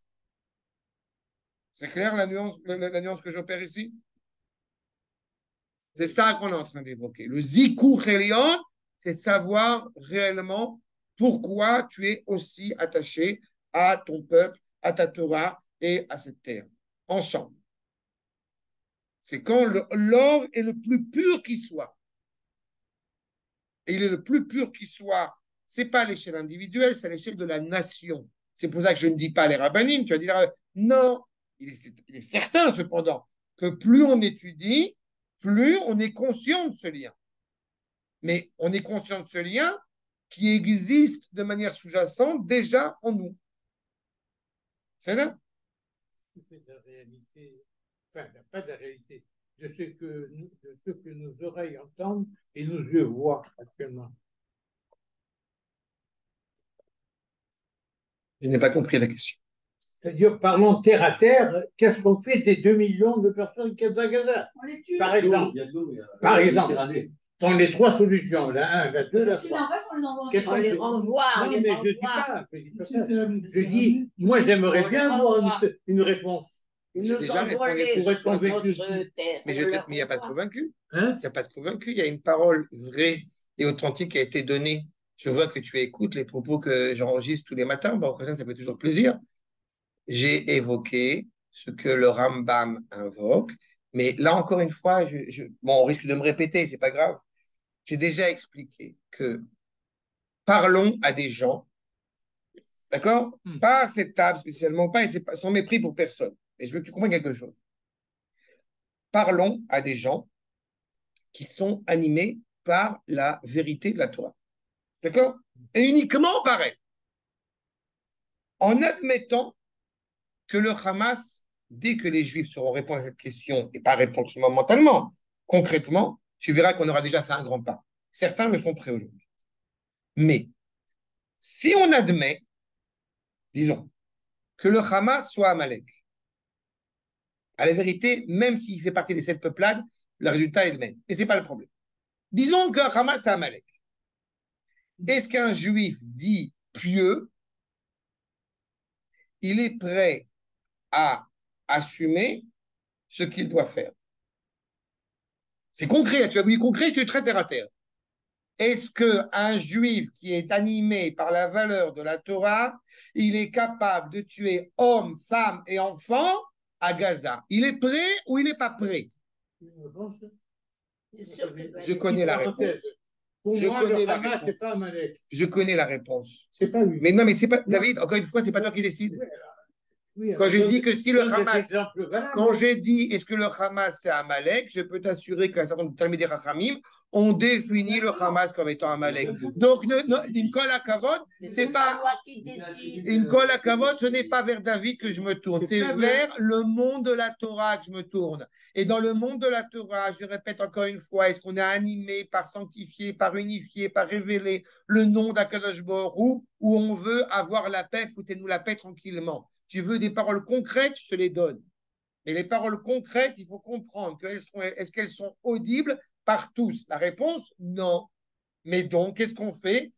Speaker 1: C'est clair la nuance, la, nuance que j'opère ici? C'est ça qu'on est en train d'évoquer. Le Zikou Chelion, c'est de savoir réellement pourquoi tu es aussi attaché à ton peuple, à ta Torah et à cette terre. Ensemble. C'est quand l'or est le plus pur qui soit. Et il est le plus pur qui soit. C'est pas à l'échelle individuelle, c'est à l'échelle de la nation. C'est pour ça que je ne dis pas les rabbinim. Tu vas dire, non, il est, certain cependant que plus on étudie, plus on est conscient de ce lien. Mais on est conscient de ce lien qui existe de manière sous-jacente déjà en nous. C'est ça?
Speaker 2: Enfin, pas de la réalité, de ce, que, de ce que nos oreilles entendent et nos yeux voient actuellement.
Speaker 1: Je n'ai pas compris la question.
Speaker 2: C'est-à-dire, parlons terre à terre, qu'est-ce qu'on fait des 2 millions de personnes qui sont à Gaza? Par exemple, par exemple, dans les trois solutions, la 1, la 2, la 3.
Speaker 3: Qu'est-ce qu'on les renvoie
Speaker 2: Non, mais je dis pas. Je dis, moi, j'aimerais bien avoir une réponse.
Speaker 1: J'ai déjà répondu. Mais il n'y a pas de convaincu. Hein? Il n'y a pas de convaincu. Il y a une parole vraie et authentique qui a été donnée. Je vois que tu écoutes les propos que j'enregistre tous les matins. Bon, ça fait toujours plaisir. J'ai évoqué ce que le Rambam invoque. Mais là, encore une fois, je, bon, on risque de me répéter, c'est pas grave. J'ai déjà expliqué que parlons à des gens, d'accord? Hmm. Pas à cette table spécialement, pas, et pas sans mépris pour personne. Et je veux que tu comprennes quelque chose. Parlons à des gens qui sont animés par la vérité de la Torah. D'accord? Et uniquement par elle. En admettant que le Hamas, dès que les Juifs sauront répondre à cette question, et pas répondre momentanément, concrètement, tu verras qu'on aura déjà fait un grand pas. Certains le sont prêts aujourd'hui. Mais si on admet, disons, que le Hamas soit Amalek, à la vérité, même s'il fait partie des sept peuplades, le résultat est le même. Et ce n'est pas le problème. Disons que Hamas, c'est Amalek. Est-ce qu'un juif dit pieux, il est prêt à assumer ce qu'il doit faire C'est concret, tu as vu concret, je te traite terre à terre. Est-ce qu'un juif qui est animé par la valeur de la Torah, il est capable de tuer hommes, femmes et enfants à Gaza? Il est prêt ou il n'est pas prêt? Je connais la réponse. Je connais la réponse. Je connais la réponse.
Speaker 2: C'est pas lui.
Speaker 1: Mais non, mais c'est pas David. Encore une fois, c'est pas toi qui décide. Quand j'ai dit que si le Hamas, quand j'ai dit est-ce que le Hamas c'est Amalek, je peux t'assurer qu'un certain nombre de Rachamim ont défini le Hamas comme étant Amalek. Donc, à Kavod, c'est pas Kavod, ce n'est pas vers David que je me tourne, c'est vers le monde de la Torah que je me tourne. Et dans le monde de la Torah, je répète encore une fois, est-ce qu'on est animé par sanctifier, par unifier, par révéler le nom d'Akadosh ou où on veut avoir la paix, foutez-nous la paix tranquillement. Tu veux des paroles concrètes, je te les donne. Mais les paroles concrètes, il faut comprendre qu'elles sont, est-ce qu'elles sont audibles par tous? La réponse, non. Mais donc, qu'est-ce qu'on fait?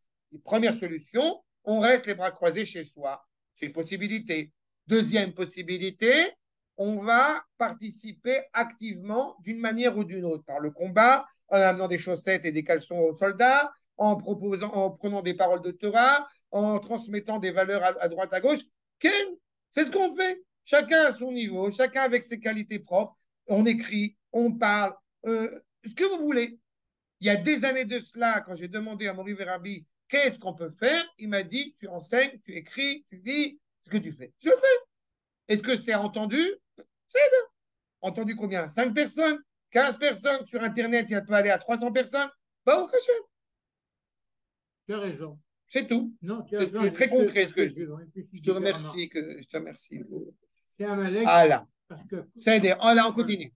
Speaker 1: Première solution, on reste les bras croisés chez soi. C'est une possibilité. Deuxième possibilité, on va participer activement d'une manière ou d'une autre, par le combat, en amenant des chaussettes et des caleçons aux soldats, en proposant, en prenant des paroles de Torah, en transmettant des valeurs à, droite à gauche. C'est ce qu'on fait. Chacun à son niveau, chacun avec ses qualités propres. On écrit, on parle, euh, ce que vous voulez. Il y a des années de cela, quand j'ai demandé à Maurice Verabi qu'est-ce qu'on peut faire, il m'a dit tu enseignes, tu écris, tu lis, ce que tu fais. Je fais. Est-ce que c'est entendu? C'est Entendu combien? 5 personnes 15 personnes sur Internet, il peut aller à 300 personnes? Bah, au
Speaker 2: Tu as raison.
Speaker 1: C'est tout. C'est très concret ce que je te remercie. Que, je te remercie.
Speaker 2: C'est un malek.
Speaker 1: Voilà. C'est-à-dire, oh là, on continue.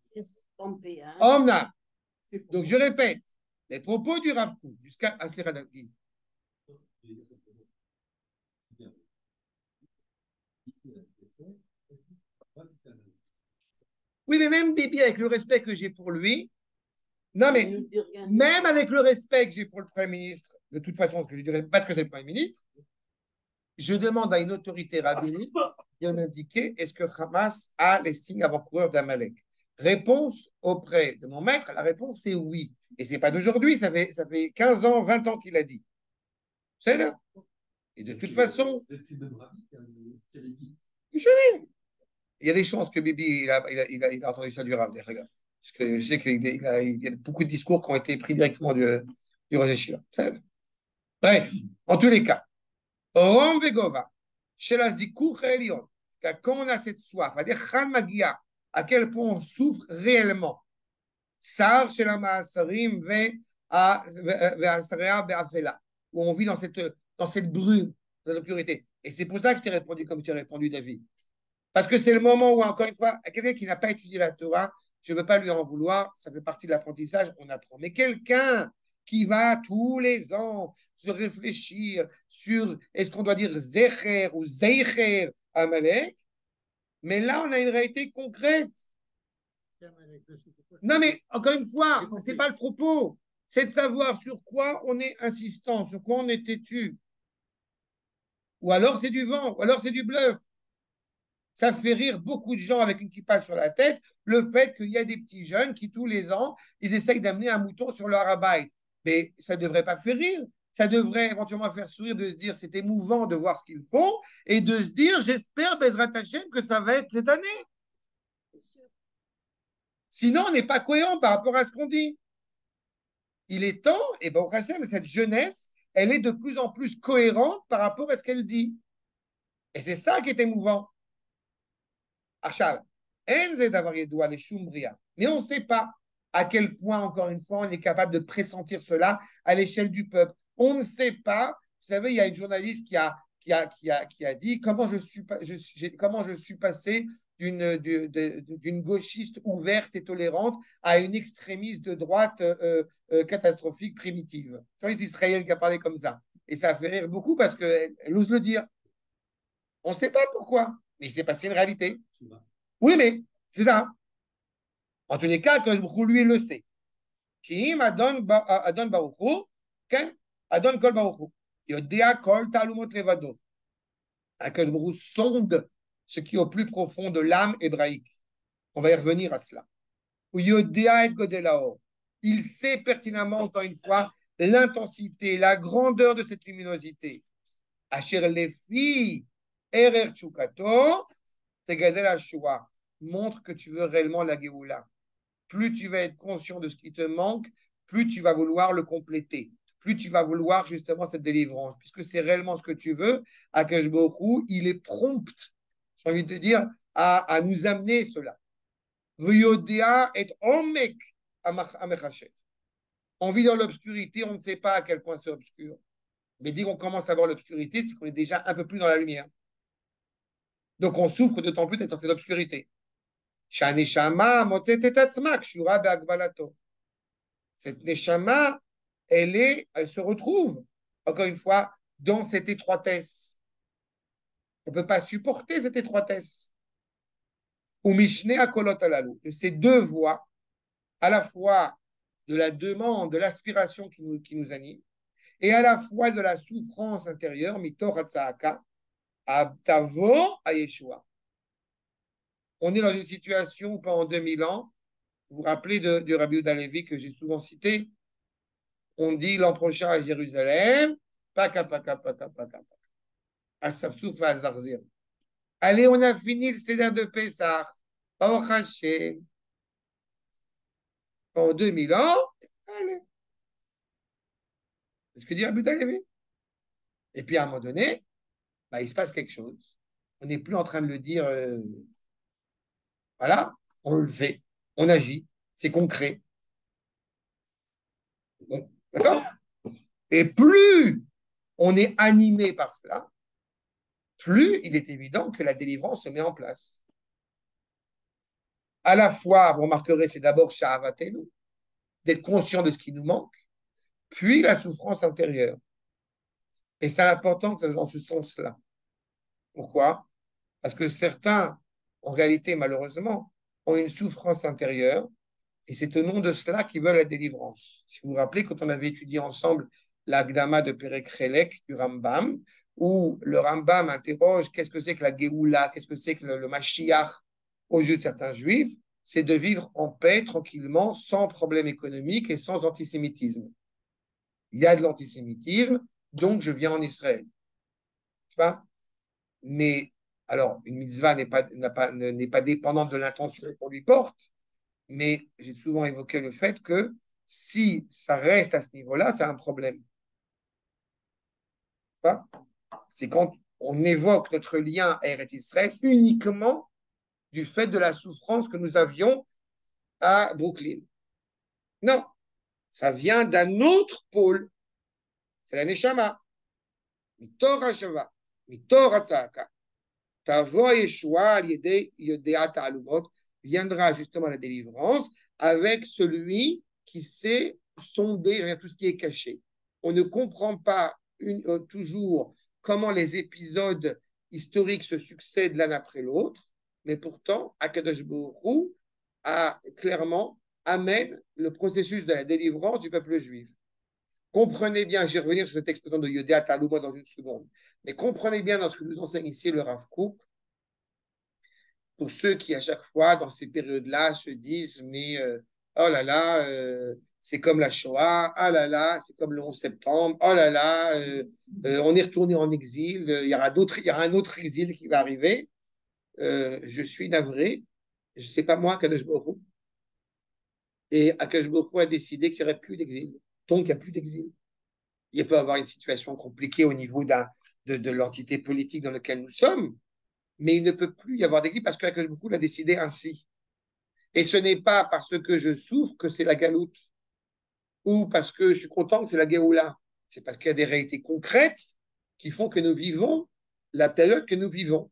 Speaker 1: Omna. Donc, je répète, les propos du Rav jusqu'à Asli Radagui. Oui, mais même Bibi, avec le respect que j'ai pour lui, non, mais même avec le respect que j'ai pour le Premier ministre, de toute façon, que je dirais parce que c'est le Premier ministre, je demande à une autorité rabbinique de m'indiquer est-ce que Hamas a les signes avant-coureurs d'Amalek? Réponse auprès de mon maître, la réponse est oui. Et c'est pas d'aujourd'hui, ça fait, ça fait 15 ans, 20 ans qu'il a dit. C'est là? Et de toute façon. Il y a des chances que Bibi il a, il a, il a, entendu ça du Rav, Parce que je sais qu'il y, a beaucoup de discours qui ont été pris directement du, du Roger Bref, en tous les cas, Rom Vegova, chez la quand on a cette soif, à dire Magia, à quel point on souffre réellement. Sar chez la Maasarim où on vit dans cette, dans cette brume, dans l'obscurité. Et c'est pour ça que je t'ai répondu comme je t'ai répondu, David. Parce que c'est le moment où, encore une fois, quelqu'un qui n'a pas étudié la Torah, je ne veux pas lui en vouloir, ça fait partie de l'apprentissage, on apprend. Mais quelqu'un qui va tous les ans se réfléchir sur est-ce qu'on doit dire Zecher ou Zeicher Amalek, mais là, on a une réalité concrète. Non, mais encore une fois, ce n'est pas le propos. C'est de savoir sur quoi on est insistant, sur quoi on est têtu. Ou alors c'est du vent, ou alors c'est du bluff. Ça fait rire beaucoup de gens avec une kippa sur la tête, le fait qu'il y a des petits jeunes qui, tous les ans, ils essayent d'amener un mouton sur leur rabaï. Mais ça ne devrait pas faire rire. Ça devrait éventuellement faire sourire de se dire c'est émouvant de voir ce qu'ils font et de se dire j'espère, Bezrat Hashem, que ça va être cette année. Sinon, on n'est pas cohérent par rapport à ce qu'on dit. Il est temps, et ben, Hashem, cette jeunesse, elle est de plus en plus cohérente par rapport à ce qu'elle dit. Et c'est ça qui est émouvant. Mais on ne sait pas à quel point, encore une fois, on est capable de pressentir cela à l'échelle du peuple. On ne sait pas. Vous savez, il y a une journaliste qui a, qui a, qui a, qui a dit comment je suis, comment je suis passé d'une, gauchiste ouverte et tolérante à une extrémiste de droite euh, euh, catastrophique, primitive. C'est Israël qui a parlé comme ça. Et ça a fait rire beaucoup parce qu'elle elle ose le dire. On ne sait pas pourquoi, mais il s'est passé une réalité. Oui, mais c'est ça. En tous les cas, que lui le sait. Qui Adon Baruchu, Adon Kol Baruchu. Yodea Kol Talumot Levado. Akadosh sonde ce qui est au plus profond de l'âme hébraïque. On va y revenir à cela. Yodea et Godelao. Il sait pertinemment, encore une fois, l'intensité, la grandeur de cette luminosité. Asher Lefi, Erer Chukato, Tegadel Shua. Montre que tu veux réellement la Géoula plus tu vas être conscient de ce qui te manque, plus tu vas vouloir le compléter, plus tu vas vouloir justement cette délivrance, puisque c'est réellement ce que tu veux. Akashbohu, il est prompt j'ai envie de dire, à, à nous amener cela. V'yodea et omek amechachet. On vit dans l'obscurité, on ne sait pas à quel point c'est obscur. Mais dès qu'on commence à voir l'obscurité, c'est qu'on est déjà un peu plus dans la lumière. Donc on souffre d'autant plus d'être dans cette obscurité. Cette neshama, elle, est, elle se retrouve, encore une fois, dans cette étroitesse. On ne peut pas supporter cette étroitesse. Ou Mishne de ces deux voix, à la fois de la demande, de l'aspiration qui nous, qui nous anime, et à la fois de la souffrance intérieure, Mitor Abtavo à Yeshua. On est dans une situation où pendant 2000 ans, vous vous rappelez de, du Rabbi Udalevi que j'ai souvent cité, on dit l'an prochain à Jérusalem, paka, paka, paka, paka, paka. à Zarzir. Allez, on a fini le Seder de Pessah. Oh Hashem. En 2000 ans, allez. C'est ce que dit Rabbi Udalevi. Et puis à un moment donné, bah, il se passe quelque chose. On n'est plus en train de le dire, euh, voilà, on le fait, on agit, c'est concret. D'accord? Et plus on est animé par cela, plus il est évident que la délivrance se met en place. À la fois, vous remarquerez, c'est d'abord Sha'avatenu, d'être conscient de ce qui nous manque, puis la souffrance intérieure. Et c'est important que ça dans ce sens-là. Pourquoi? Parce que certains, en réalité, malheureusement, ont une souffrance intérieure, et c'est au nom de cela qu'ils veulent la délivrance. Si vous vous rappelez, quand on avait étudié ensemble l'Agdama de Perek du Rambam, où le Rambam interroge qu'est-ce que c'est que la Géoula, qu'est-ce que c'est que le, le Mashiach? aux yeux de certains juifs, c'est de vivre en paix, tranquillement, sans problème économique et sans antisémitisme. Il y a de l'antisémitisme, donc je viens en Israël. Tu vois? Mais, alors, une mitzvah n'est pas, pas, dépendante de l'intention qu'on lui porte, mais j'ai souvent évoqué le fait que si ça reste à ce niveau-là, c'est un problème. C'est quand on évoque notre lien à Eretz Israël uniquement du fait de la souffrance que nous avions à Brooklyn. Non, ça vient d'un autre pôle. C'est la Neshama. Hashava, Mitor Hatzaka. Tavo Yeshua Yodeat Alumot viendra justement la délivrance avec celui qui sait sonder tout ce qui est caché. On ne comprend pas euh, toujours comment les épisodes historiques se succèdent l'un après l'autre, mais pourtant, Akadosh Baruch a clairement amène le processus de la délivrance du peuple juif. Comprenez bien, je vais revenir sur cette expression de Yodéa Talouma dans une seconde, mais comprenez bien dans ce que nous enseigne ici le Rav Kook, pour ceux qui, à chaque fois, dans ces périodes-là, se disent Mais euh, oh là là, euh, c'est comme la Shoah, oh là là, c'est comme le 11 septembre, oh là là, euh, on est retourné en exil, il y, aura il y aura un autre exil qui va arriver. je suis navré, je ne sais pas moi, Kadosh Baruch et Akash a décidé qu'il n'y aurait plus d'exil. Donc, il n'y a plus d'exil. Il peut y avoir une situation compliquée au niveau de, l'entité politique dans laquelle nous sommes, mais il ne peut plus y avoir d'exil parce qu'Akash l'a décidé ainsi. Et ce n'est pas parce que je souffre que c'est la galoute, ou parce que je suis content que c'est la Géoula. C'est parce qu'il y a des réalités concrètes qui font que nous vivons la période que nous vivons.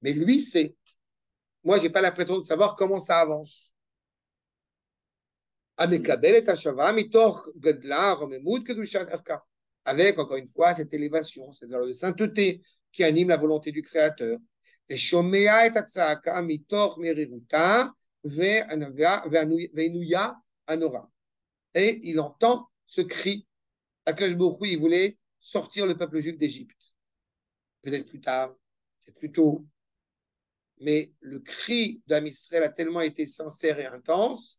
Speaker 1: Mais lui, c'est. Moi, je n'ai pas l'impression de savoir comment ça avance. Avec, encore une fois, cette élévation, cette valeur de sainteté qui anime la volonté du Créateur. Et Et il entend ce cri. Akash il voulait sortir le peuple juif d'Égypte. Peut-être plus tard, peut-être plus tôt. Mais le cri d'Amisraël a tellement été sincère et intense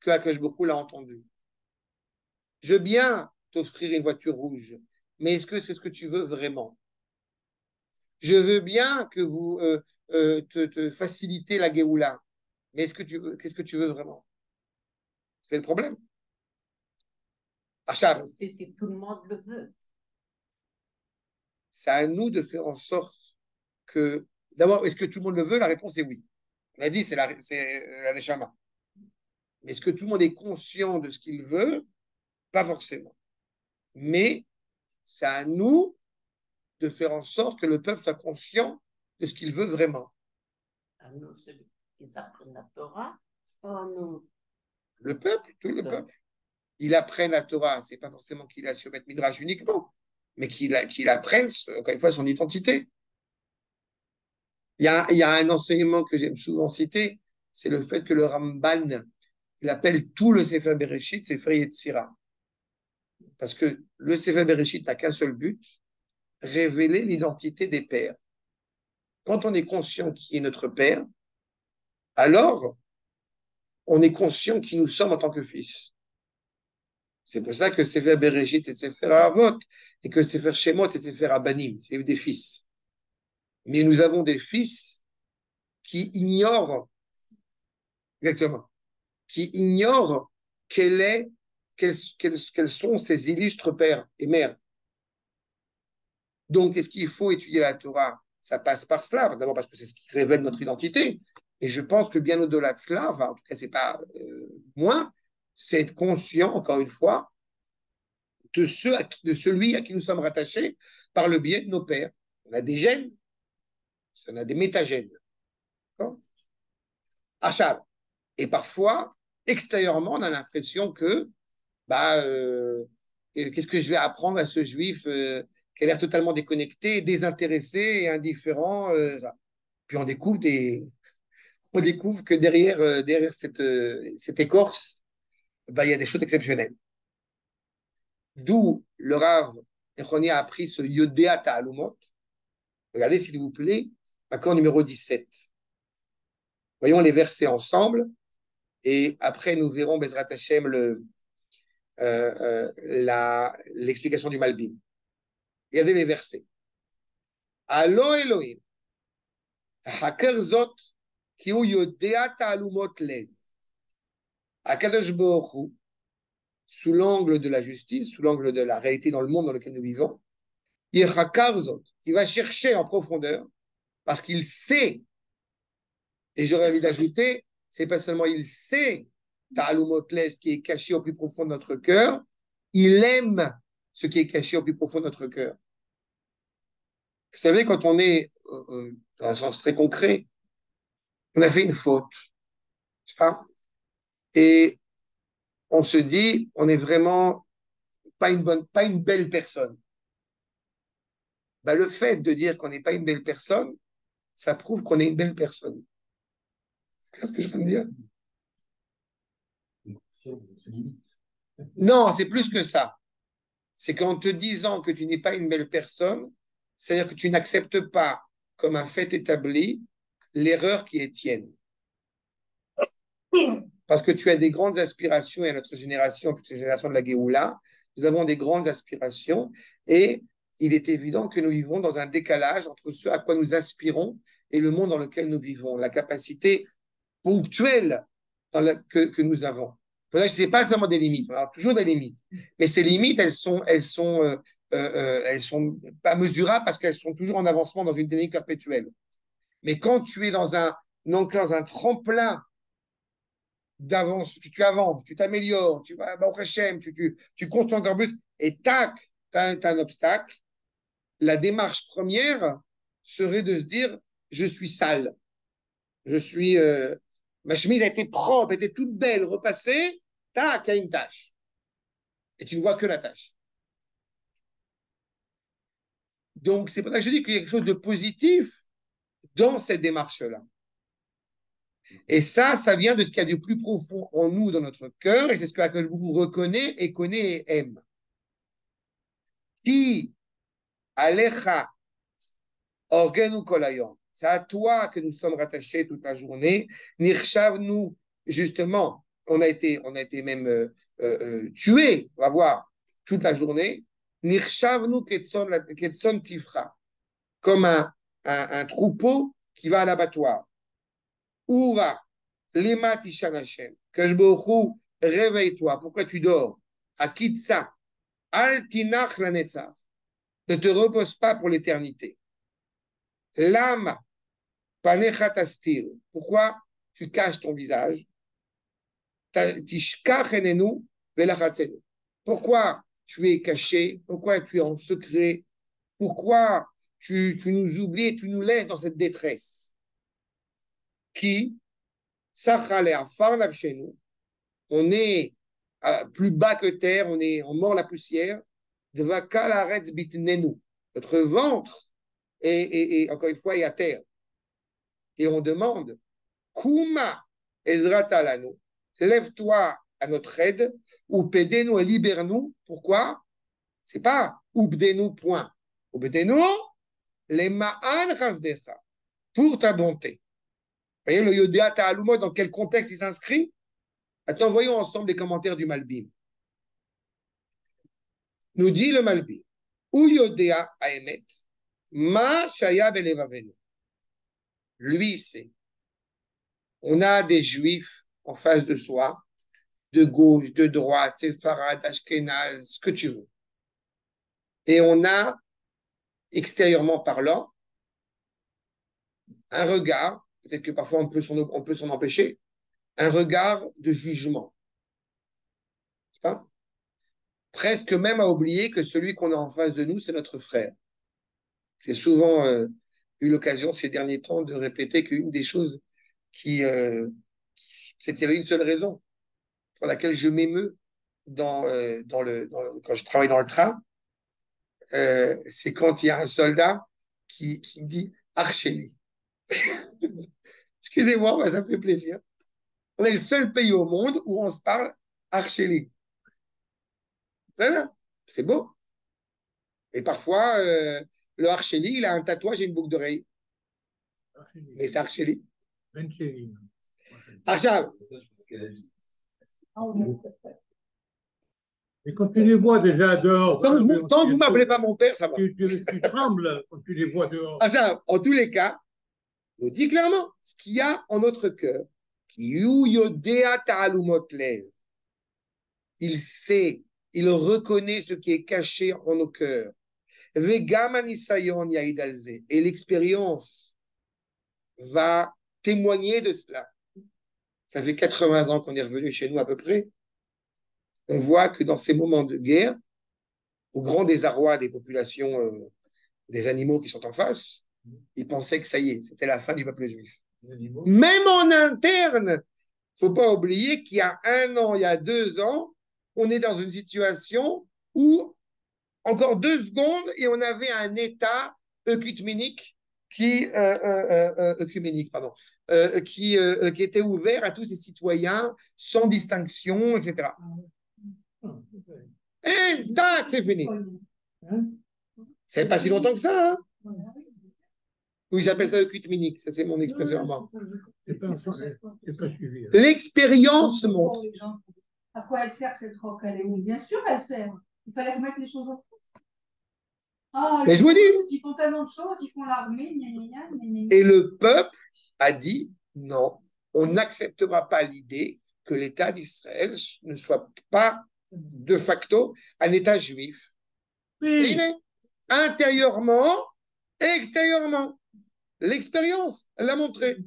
Speaker 1: que Akash beaucoup l'a entendu. Je veux bien t'offrir une voiture rouge, mais est-ce que c'est ce que tu veux vraiment? Je veux bien que vous euh, euh, te, te, facilitez la Géoula, mais est-ce que tu veux, qu'est-ce que tu veux vraiment? C'est le problème.
Speaker 3: Achab. Si tout le monde le veut.
Speaker 1: C'est à nous de faire en sorte que D'abord, est-ce que tout le monde le veut? La réponse est oui. On a dit, c'est la, c'est la Neshama. Mais est-ce que tout le monde est conscient de ce qu'il veut? Pas forcément. Mais c'est à nous de faire en sorte que le peuple soit conscient de ce qu'il veut vraiment.
Speaker 3: À nous, ceux qui apprennent la Torah, à nous?
Speaker 1: Le peuple, tout le peuple. Il apprenne la Torah, c'est pas forcément qu'il a sur Midrash uniquement, mais qu'il apprenne, encore une fois, son identité. Il y a, il y a un enseignement que j'aime souvent citer, c'est le fait que le Ramban, il appelle tout le Sefer Bereshit Sefer Yetzira. Parce que le Sefer Bereshit n'a qu'un seul but, révéler l'identité des pères. Quand on est conscient qui est notre père, alors on est conscient qui nous sommes en tant que fils. C'est pour ça que Sefer Bereshit, c'est Sefer Avot, et que Sefer Shemot, c'est Sefer Abanim, c'est des fils. Mais nous avons des fils qui ignorent, exactement, qui ignorent quel est, quels, sont ces illustres pères et mères. Donc, est-ce qu'il faut étudier la Torah? Ça passe par cela, d'abord parce que c'est ce qui révèle notre identité. Et je pense que bien au-delà de cela, en tout cas, c'est pas euh, moins, c'est être conscient, encore une fois, de celui à qui nous sommes rattachés par le biais de nos pères. On a des gènes, on a des métagènes. Achab. Et parfois, extérieurement, on a l'impression que, bah, euh, qu'est-ce que je vais apprendre à ce juif euh, qui a l'air totalement déconnecté, désintéressé et indifférent. Euh, Puis on découvre, <laughs> on découvre que derrière, derrière cette, cette écorce, bah, il y a des choses exceptionnelles. D'où le Rav Nechoni a appris ce Yodéa Ta'alumot. Regardez, s'il vous plaît, accord numéro 17. Voyons les versets ensemble. Et après, nous verrons Bezrat Hashem le, l'explication du Malbim avait les versets. Allo Elohim, Haker Zot, qui ou Yodea Ta'alumot Lev. Akadosh Baruch sous l'angle de la justice, sous l'angle de la réalité dans le monde dans lequel nous vivons, il va chercher en profondeur, parce qu'il sait, et j'aurais envie d'ajouter, c'est pas seulement il sait Ta'alumot Lev, qui est caché au plus profond de notre cœur, il aime ce qui est caché au plus profond de notre cœur. Vous savez, quand on est, euh, euh, dans un sens très concret, on a fait une faute, et on se dit, on n'est vraiment pas une bonne, pas une belle personne. Ben, le fait de dire qu'on n'est pas une belle personne, ça prouve qu'on est une belle personne. C'est ce que je viens de dire? Non, c'est plus que ça c'est qu'en te disant que tu n'es pas une belle personne, c'est-à-dire que tu n'acceptes pas comme un fait établi l'erreur qui est tienne. Parce que tu as des grandes aspirations, et à notre génération, la génération de la Géoula, nous avons des grandes aspirations, et il est évident que nous vivons dans un décalage entre ce à quoi nous aspirons et le monde dans lequel nous vivons, la capacité ponctuelle que, nous avons. C'est pas seulement des limites, alors toujours des limites. Mais ces limites, elles sont, elles sont, euh, euh, euh, elles sont pas mesurables parce qu'elles sont toujours en avancement dans une dynamique perpétuelle. Mais quand tu es dans un, dans un tremplin d'avance, tu, avances, tu t'améliores, tu vas au tu, tu, tu construis encore plus, et tac, tu as, un obstacle, la démarche première serait de se dire je suis sale, je suis, Ma chemise a été propre, était toute belle, repassée, tac, il y a une tâche. Et tu ne vois que la tâche. Donc, c'est pour ça que je dis qu'il y a quelque chose de positif dans cette démarche-là. Et ça, ça vient de ce qu'il y a de plus profond en nous, dans notre cœur, et c'est ce que vous reconnaît et connaît et aime. Qui, alecha, organu kolayom, c'est à toi que nous sommes rattachés toute la journée. Nirshav, justement, on a été, même euh, euh, euh, tués, on va voir, toute la journée. Nirshav, nous, ketson tifra, comme un, un, troupeau qui va à l'abattoir. Oura, lema tishan Hashem, réveille-toi, pourquoi tu dors? Akitsa, altinach la Ne te repose pas pour l'éternité. L'âme Pourquoi tu caches ton visage? Pourquoi tu es caché? Pourquoi tu es en secret? Pourquoi tu, nous oublies et tu nous laisses dans cette détresse? Qui. On est plus bas que terre, on est en mort la poussière. Notre ventre et, encore une fois à terre. Et on demande Kuma Ezra Talano, lève-toi à notre aide, ou pédez-nous et libère-nous. Pourquoi? C'est pas oubdez-nous, point. Oubdez-nous, les ma'an chasdecha, pour ta bonté. Vous voyez le Yodéa Ta'alumot, dans quel contexte il s'inscrit? Attends, voyons ensemble les commentaires du Malbim. Nous dit le Malbim, ou Yodéa Aemet, Ma Shaya Belevavenu. Lui, c'est. On a des juifs en face de soi, de gauche, de droite, Sepharad, Ashkenaz, ce que tu veux. Et on a, extérieurement parlant, un regard, peut-être que parfois on peut s'en empêcher, un regard de jugement. Presque même à oublier que celui qu'on a en face de nous, c'est notre frère. J'ai souvent euh, eu l'occasion ces derniers temps de répéter qu'une des choses qui, euh, c'était une seule raison pour laquelle je m'émeus dans, euh, dans, le, quand je travaille dans le train, c'est quand il y a un soldat qui, qui me dit Archélie. <laughs> Excusez-moi, ça me fait plaisir. On est le seul pays au monde où on se parle Archélie. C'est beau. Et parfois, euh, le Archélie, il a un tatouage et une boucle d'oreille. Mais c'est Archélie. Archal.
Speaker 2: Et quand tu les vois déjà dehors.
Speaker 1: Tant, que vous ne m'appelez pas mon père, ça va.
Speaker 2: Tu, trembles quand tu les vois dehors.
Speaker 1: Archal, en tous les cas, nous dit clairement ce qu'il y a en notre cœur. Il sait, il reconnaît ce qui est caché en nos cœurs. Et l'expérience va témoigner de cela. Ça fait 80 ans qu'on est revenu chez nous à peu près. On voit que dans ces moments de guerre, au grand désarroi des populations, euh, des animaux qui sont en face, ils pensaient que ça y est, c'était la fin du peuple juif. Même en interne, faut pas oublier qu'il y a un an, il y a deux ans, on est dans une situation où encore deux secondes et on avait un État œcuménique qui, euh, euh, euh pardon, euh, qui, qui était ouvert à tous ses citoyens sans distinction, etc. Et tac, c'est fini. C'est pas si longtemps que ça. Hein oui, j'appelle ça œcuménique, ça c'est mon expression moi. L'expérience montre.
Speaker 4: À quoi elle sert cette roque? Bien sûr, elle sert. Il fallait remettre les choses au
Speaker 1: ah, Mais je vous dis.
Speaker 4: Ils font tellement de choses, ils font l'armée,
Speaker 1: Et le peuple a dit non, on n'acceptera pas l'idée que l'État d'Israël ne soit pas de facto un État juif. Oui. intérieurement et extérieurement. L'expérience l'a montré.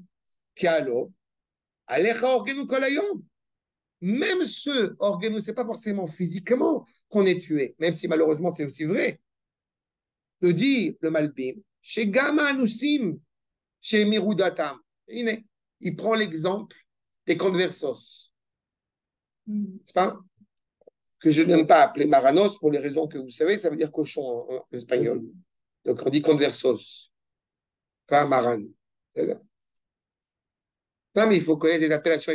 Speaker 1: Même ceux, ce c'est pas forcément physiquement qu'on est tué, même si malheureusement c'est aussi vrai le dit le Malbim, chez Gama Anusim, chez Mirudatam. Il prend l'exemple des conversos. Mm. Pas que je n'aime pas appeler maranos pour les raisons que vous savez, ça veut dire cochon en, espagnol. Donc on dit conversos, pas maran. Non, mais il faut connaître les appellations.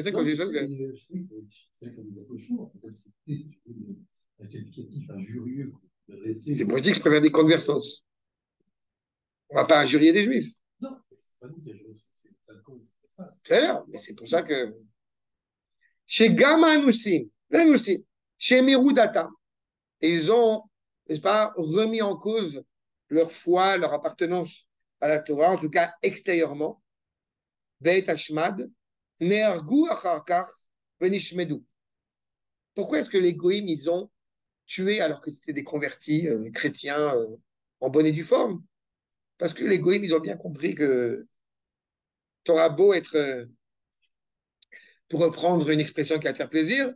Speaker 1: C'est pour dire que je préfère des conversos. On ne va pas injurier des juifs. Non, c'est pas nous qui mais c'est pour ça que. Chez Gama Anoussim, chez Mirudata, ils ont, n'est-ce pas, remis en cause leur foi, leur appartenance à la Torah, en tout cas extérieurement. Beit Hashmad, Acharkar, Venishmedu. Pourquoi est-ce que les Goïms, ils ont tués alors que c'était des convertis euh, chrétiens euh, en bonne et due forme. Parce que les goïms, ils ont bien compris que tu auras beau être, euh, pour reprendre une expression qui va te faire plaisir,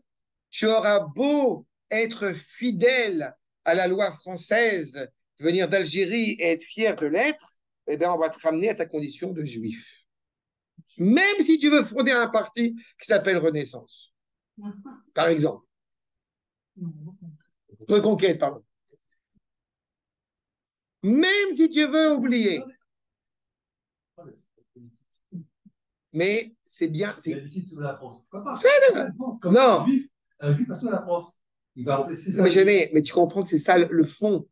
Speaker 1: tu auras beau être fidèle à la loi française, venir d'Algérie et être fier de l'être, eh bien, on va te ramener à ta condition de juif. Même si tu veux fonder un parti qui s'appelle Renaissance, par exemple. Reconquête, pardon. Même si tu veux oublier. Mais c'est bien.
Speaker 5: Sauver la France.
Speaker 1: Comme non.
Speaker 5: Un juif, un juif va sauver la France. Il va ça.
Speaker 1: Mais, Genet, mais tu comprends que c'est ça le, fond.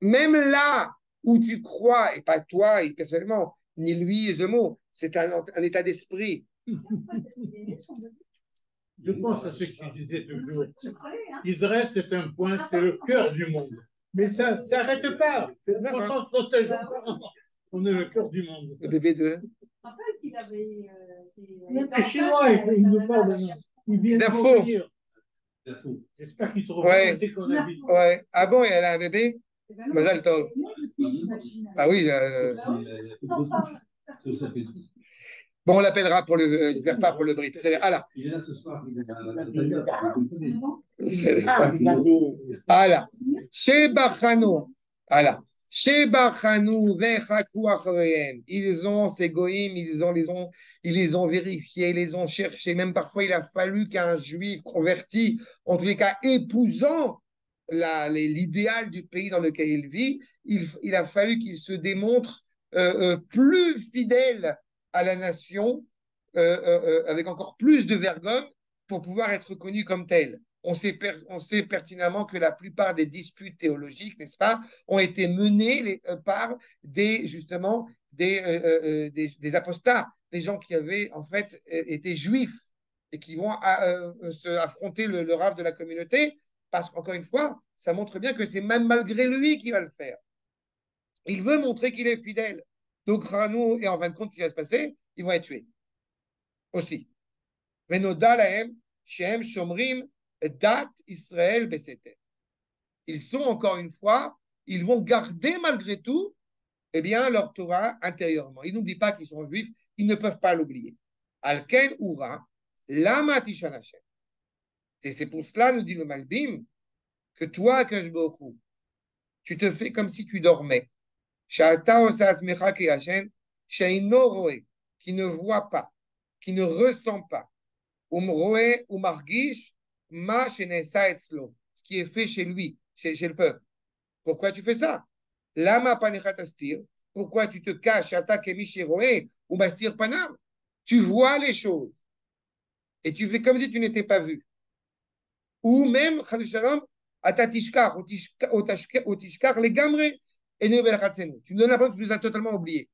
Speaker 1: Même là où tu crois, et pas toi et personnellement, ni lui Zemo, c'est un, un état d'esprit. <laughs>
Speaker 2: Je pense à ce qu'il disait toujours. Israël, c'est un point, c'est le cœur du monde. Mais ça ne s'arrête pas. On est le cœur du monde.
Speaker 1: Le bébé de.
Speaker 4: Je rappelle qu'il avait. euh,
Speaker 2: Chinois, ils ils nous parlent maintenant. Ils viennent
Speaker 1: D'infos.
Speaker 2: pour venir.
Speaker 5: C'est fou.
Speaker 2: J'espère qu'ils se
Speaker 1: Ouais.
Speaker 2: dès qu'on a.
Speaker 1: Ouais. Ah bon, et elle a un bébé
Speaker 4: Eh ben
Speaker 1: Mazal Tov.
Speaker 4: moi.
Speaker 1: Ah oui. euh, Bon, on l'appellera pour le euh, faire part pour le brit. C'est-à-dire, ah là.
Speaker 5: Il est là ce soir. Il est là.
Speaker 3: Vous avez
Speaker 5: C'est-à-dire,
Speaker 3: une dame.
Speaker 5: vous le connaissez.
Speaker 4: Non.
Speaker 1: C'est-
Speaker 3: Ah, vous avez.
Speaker 1: Ah là. Chez Bachano. Ah là. Chez Bachano, Vechakou Achreem. Ils ont, ces goïms, ils ont, les ont, ils les ont vérifiés, ils les ont cherchés. Même parfois, il a fallu qu'un juif converti, en tous les cas épousant l'idéal du pays dans lequel il vit, il, il a fallu qu'il se démontre euh, euh, plus fidèle à la nation, euh, euh, euh, avec encore plus de vergogne, pour pouvoir être reconnu comme tel. On sait, pertinemment que la plupart des disputes théologiques, n'est-ce pas, ont été menées par des, justement, des, des, apostats, des gens qui avaient en fait été juifs et qui vont à- se affronter le, le de la communauté, parce qu'encore une fois, ça montre bien que c'est même malgré lui qui va le faire. Il veut montrer qu'il est fidèle. Donc, Rano, et en fin de compte, ce qui va se passer, ils vont être tués. Aussi. Venoda lahem, Shem Shomrim, Dat Israël Beseter. Ils sont encore une fois, ils vont garder malgré tout, eh bien, leur Torah intérieurement. Ils n'oublient pas qu'ils sont juifs, ils ne peuvent pas l'oublier. Alken Ura, Lama Tishan Hashem. Et c'est pour cela, nous dit le Malbim, que toi, Kajbohu, tu te fais comme si tu dormais. Sha'ata osa atzmecha keyashen, she'ino roe, qui ne voit pas, qui ne ressent pas. Um roe um margish, ma shenesa etzlo, ce qui est fait chez lui, chez, le peuple. Pourquoi tu fais ça? Lama panechat astir, pourquoi tu te caches, sha'ata kemish roe, ou bastir panam? Tu vois les choses. Et tu fais comme si tu n'étais pas vu. Ou même, chas shalom, atatishkar, otishkar, les gamre, et ne belchatzenu. Tu me donnes que nous as totalement oubliés.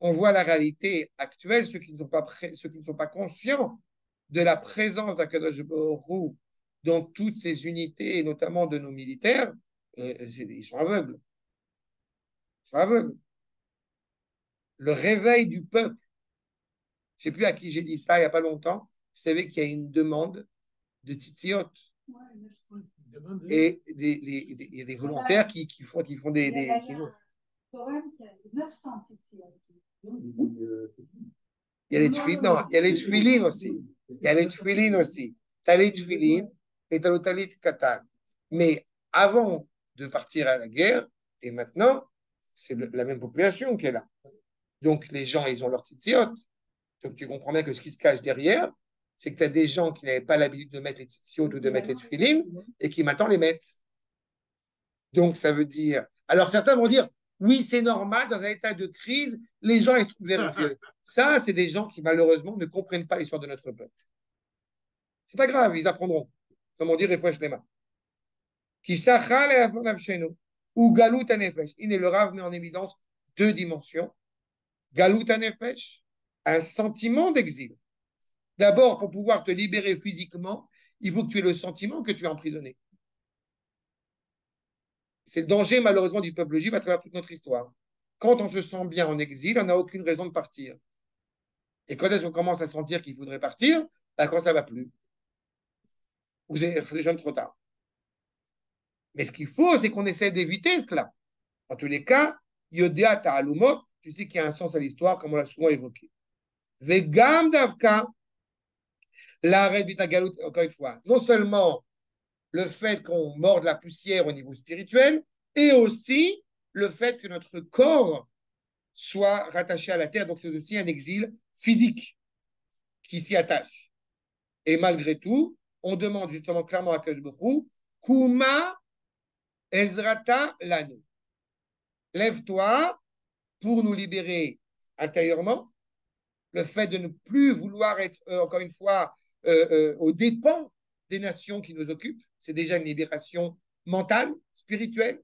Speaker 1: On voit la réalité actuelle, ceux qui ne sont pas, conscients de la présence d'Akadosh Hu dans toutes ces unités, et notamment de nos militaires, euh, ils sont aveugles. Ils sont aveugles. Le réveil du peuple. Je ne sais plus à qui j'ai dit ça il n'y a pas longtemps. Vous savez qu'il y a une demande de
Speaker 4: mais-
Speaker 1: et des, les- des- il y a des volontaires qui, qui font, qui font des.
Speaker 4: Il y
Speaker 1: des-
Speaker 4: a
Speaker 1: qui-
Speaker 4: un Coran qui a 900 ici.
Speaker 1: il y a les tefilines, non, il y a les tefilines aussi. Il y a les tefilines aussi. Tu as les tefilines et tu as le talit katan. Mais avant de partir à la guerre, et maintenant, c'est la même population qui est là. Donc les gens, ils ont leur tzitziot. Donc tu comprends bien que ce qui se cache derrière, c'est que tu as des gens qui n'avaient pas l'habitude de mettre les tzitziot ou de mettre les tefilines et qui maintenant les mettent. Donc ça veut dire. Alors certains vont dire, oui, c'est normal, dans un état de crise, les gens ils se trouvent vers <laughs> Dieu. Ça, c'est des gens qui malheureusement ne comprennent pas l'histoire de notre peuple. C'est pas grave, ils apprendront. Comme on dit, refresh les mains. Qui. Ou galut anefesh. Il est le Rav met en évidence deux dimensions. Galut anefesh, un sentiment d'exil. D'abord, pour pouvoir te libérer physiquement, il faut que tu aies le sentiment que tu es emprisonné. C'est le danger, malheureusement, du peuple juif à travers toute notre histoire. Quand on se sent bien en exil, on n'a aucune raison de partir. Et quand est-ce qu'on commence à sentir qu'il faudrait partir? Ben, Quand ça ne va plus. Vous êtes déjà trop tard. Mais ce qu'il faut, c'est qu'on essaie d'éviter cela. En tous les cas, Yodea Ta'alumot, tu sais qu'il y a un sens à l'histoire, comme on l'a souvent évoqué. Vegam davka, l'arrêt bitagalut, encore une fois, non seulement le fait qu'on morde la poussière au niveau spirituel, et aussi le fait que notre corps soit rattaché à la terre. Donc c'est aussi un exil physique qui s'y attache. Et malgré tout, on demande justement clairement à Kajbourou, Kuma Ezrata Lanu. Lève-toi pour nous libérer intérieurement. Le fait de ne plus vouloir être, euh, encore une fois, euh, euh, aux dépens des nations qui nous occupent. C'est déjà une libération mentale, spirituelle.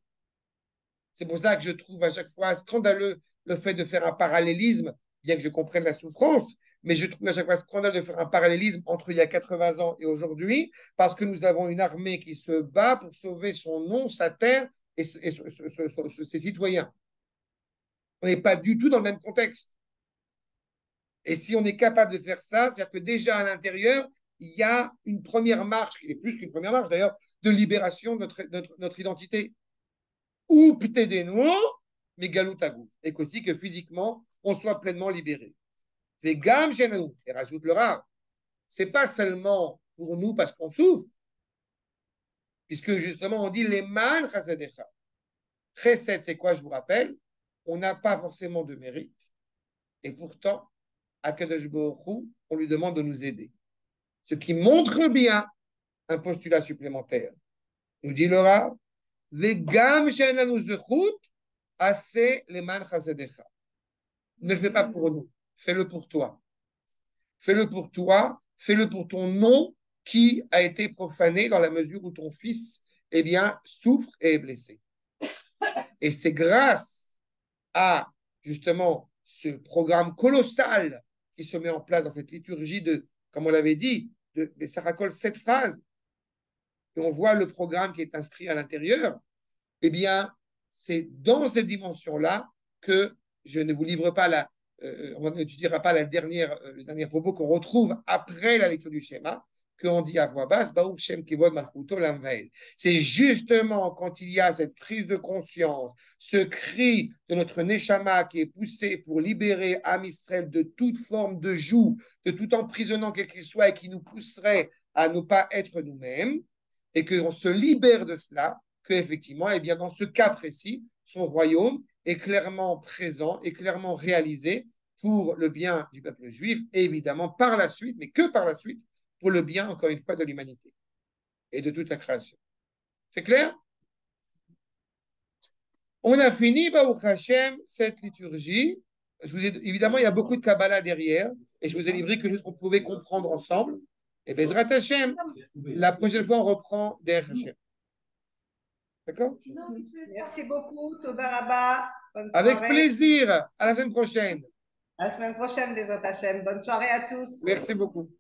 Speaker 1: C'est pour ça que je trouve à chaque fois scandaleux le fait de faire un parallélisme, bien que je comprenne la souffrance, mais je trouve à chaque fois scandaleux de faire un parallélisme entre il y a 80 ans et aujourd'hui, parce que nous avons une armée qui se bat pour sauver son nom, sa terre et, ses citoyens. On n'est pas du tout dans le même contexte. Et si on est capable de faire ça, c'est-à-dire que déjà à l'intérieur, il y a une première marche, qui est plus qu'une première marche d'ailleurs, de libération de notre, identité. Ou peut-être des mais galoutagou. Et qu'aussi que physiquement, on soit pleinement libéré. Et gam et rajoute le rare, c'est pas seulement pour nous parce qu'on souffre, puisque justement on dit les man chasedecha. Chesed, c'est quoi, je vous rappelle? On n'a pas forcément de mérite, et pourtant, on lui demande de nous aider. Ce qui montre bien un postulat supplémentaire. Nous dit le Ne le fais pas pour nous, fais-le pour toi. Fais-le pour toi, fais-le pour ton nom qui a été profané dans la mesure où ton fils, eh bien, souffre et est blessé. Et c'est grâce à justement ce programme colossal qui se met en place dans cette liturgie de, comme on l'avait dit, de, ça racole sept phrases, et on voit le programme qui est inscrit à l'intérieur, eh bien, c'est dans cette dimension-là que je ne vous livre pas la, euh, on n'étudiera pas la dernière, euh, le dernier propos qu'on retrouve après la lecture du schéma, qu'on dit à voix basse, c'est justement quand il y a cette prise de conscience, ce cri de notre Neshama qui est poussé pour libérer Am Israël de toute forme de joug, de tout emprisonnant quel qu'il soit, et qui nous pousserait à ne pas être nous-mêmes, et qu'on se libère de cela, qu'effectivement, et eh bien, dans ce cas précis, son royaume est clairement présent et clairement réalisé pour le bien du peuple juif, et évidemment par la suite, mais que par la suite, pour le bien, encore une fois, de l'humanité et de toute la création. C'est clair? On a fini, Baruch Hashem, cette liturgie. Je vous ai, évidemment, il y a beaucoup de Kabbalah derrière, et je vous ai livré que ce qu'on pouvait comprendre ensemble. Et Bezrat Hashem, la prochaine fois, on reprend derrière Hashem. D'accord?
Speaker 6: Merci beaucoup, Todaraba.
Speaker 1: Avec plaisir. À la semaine prochaine.
Speaker 6: À la semaine prochaine, Bezrat Hashem. Bonne soirée à tous.
Speaker 1: Merci beaucoup.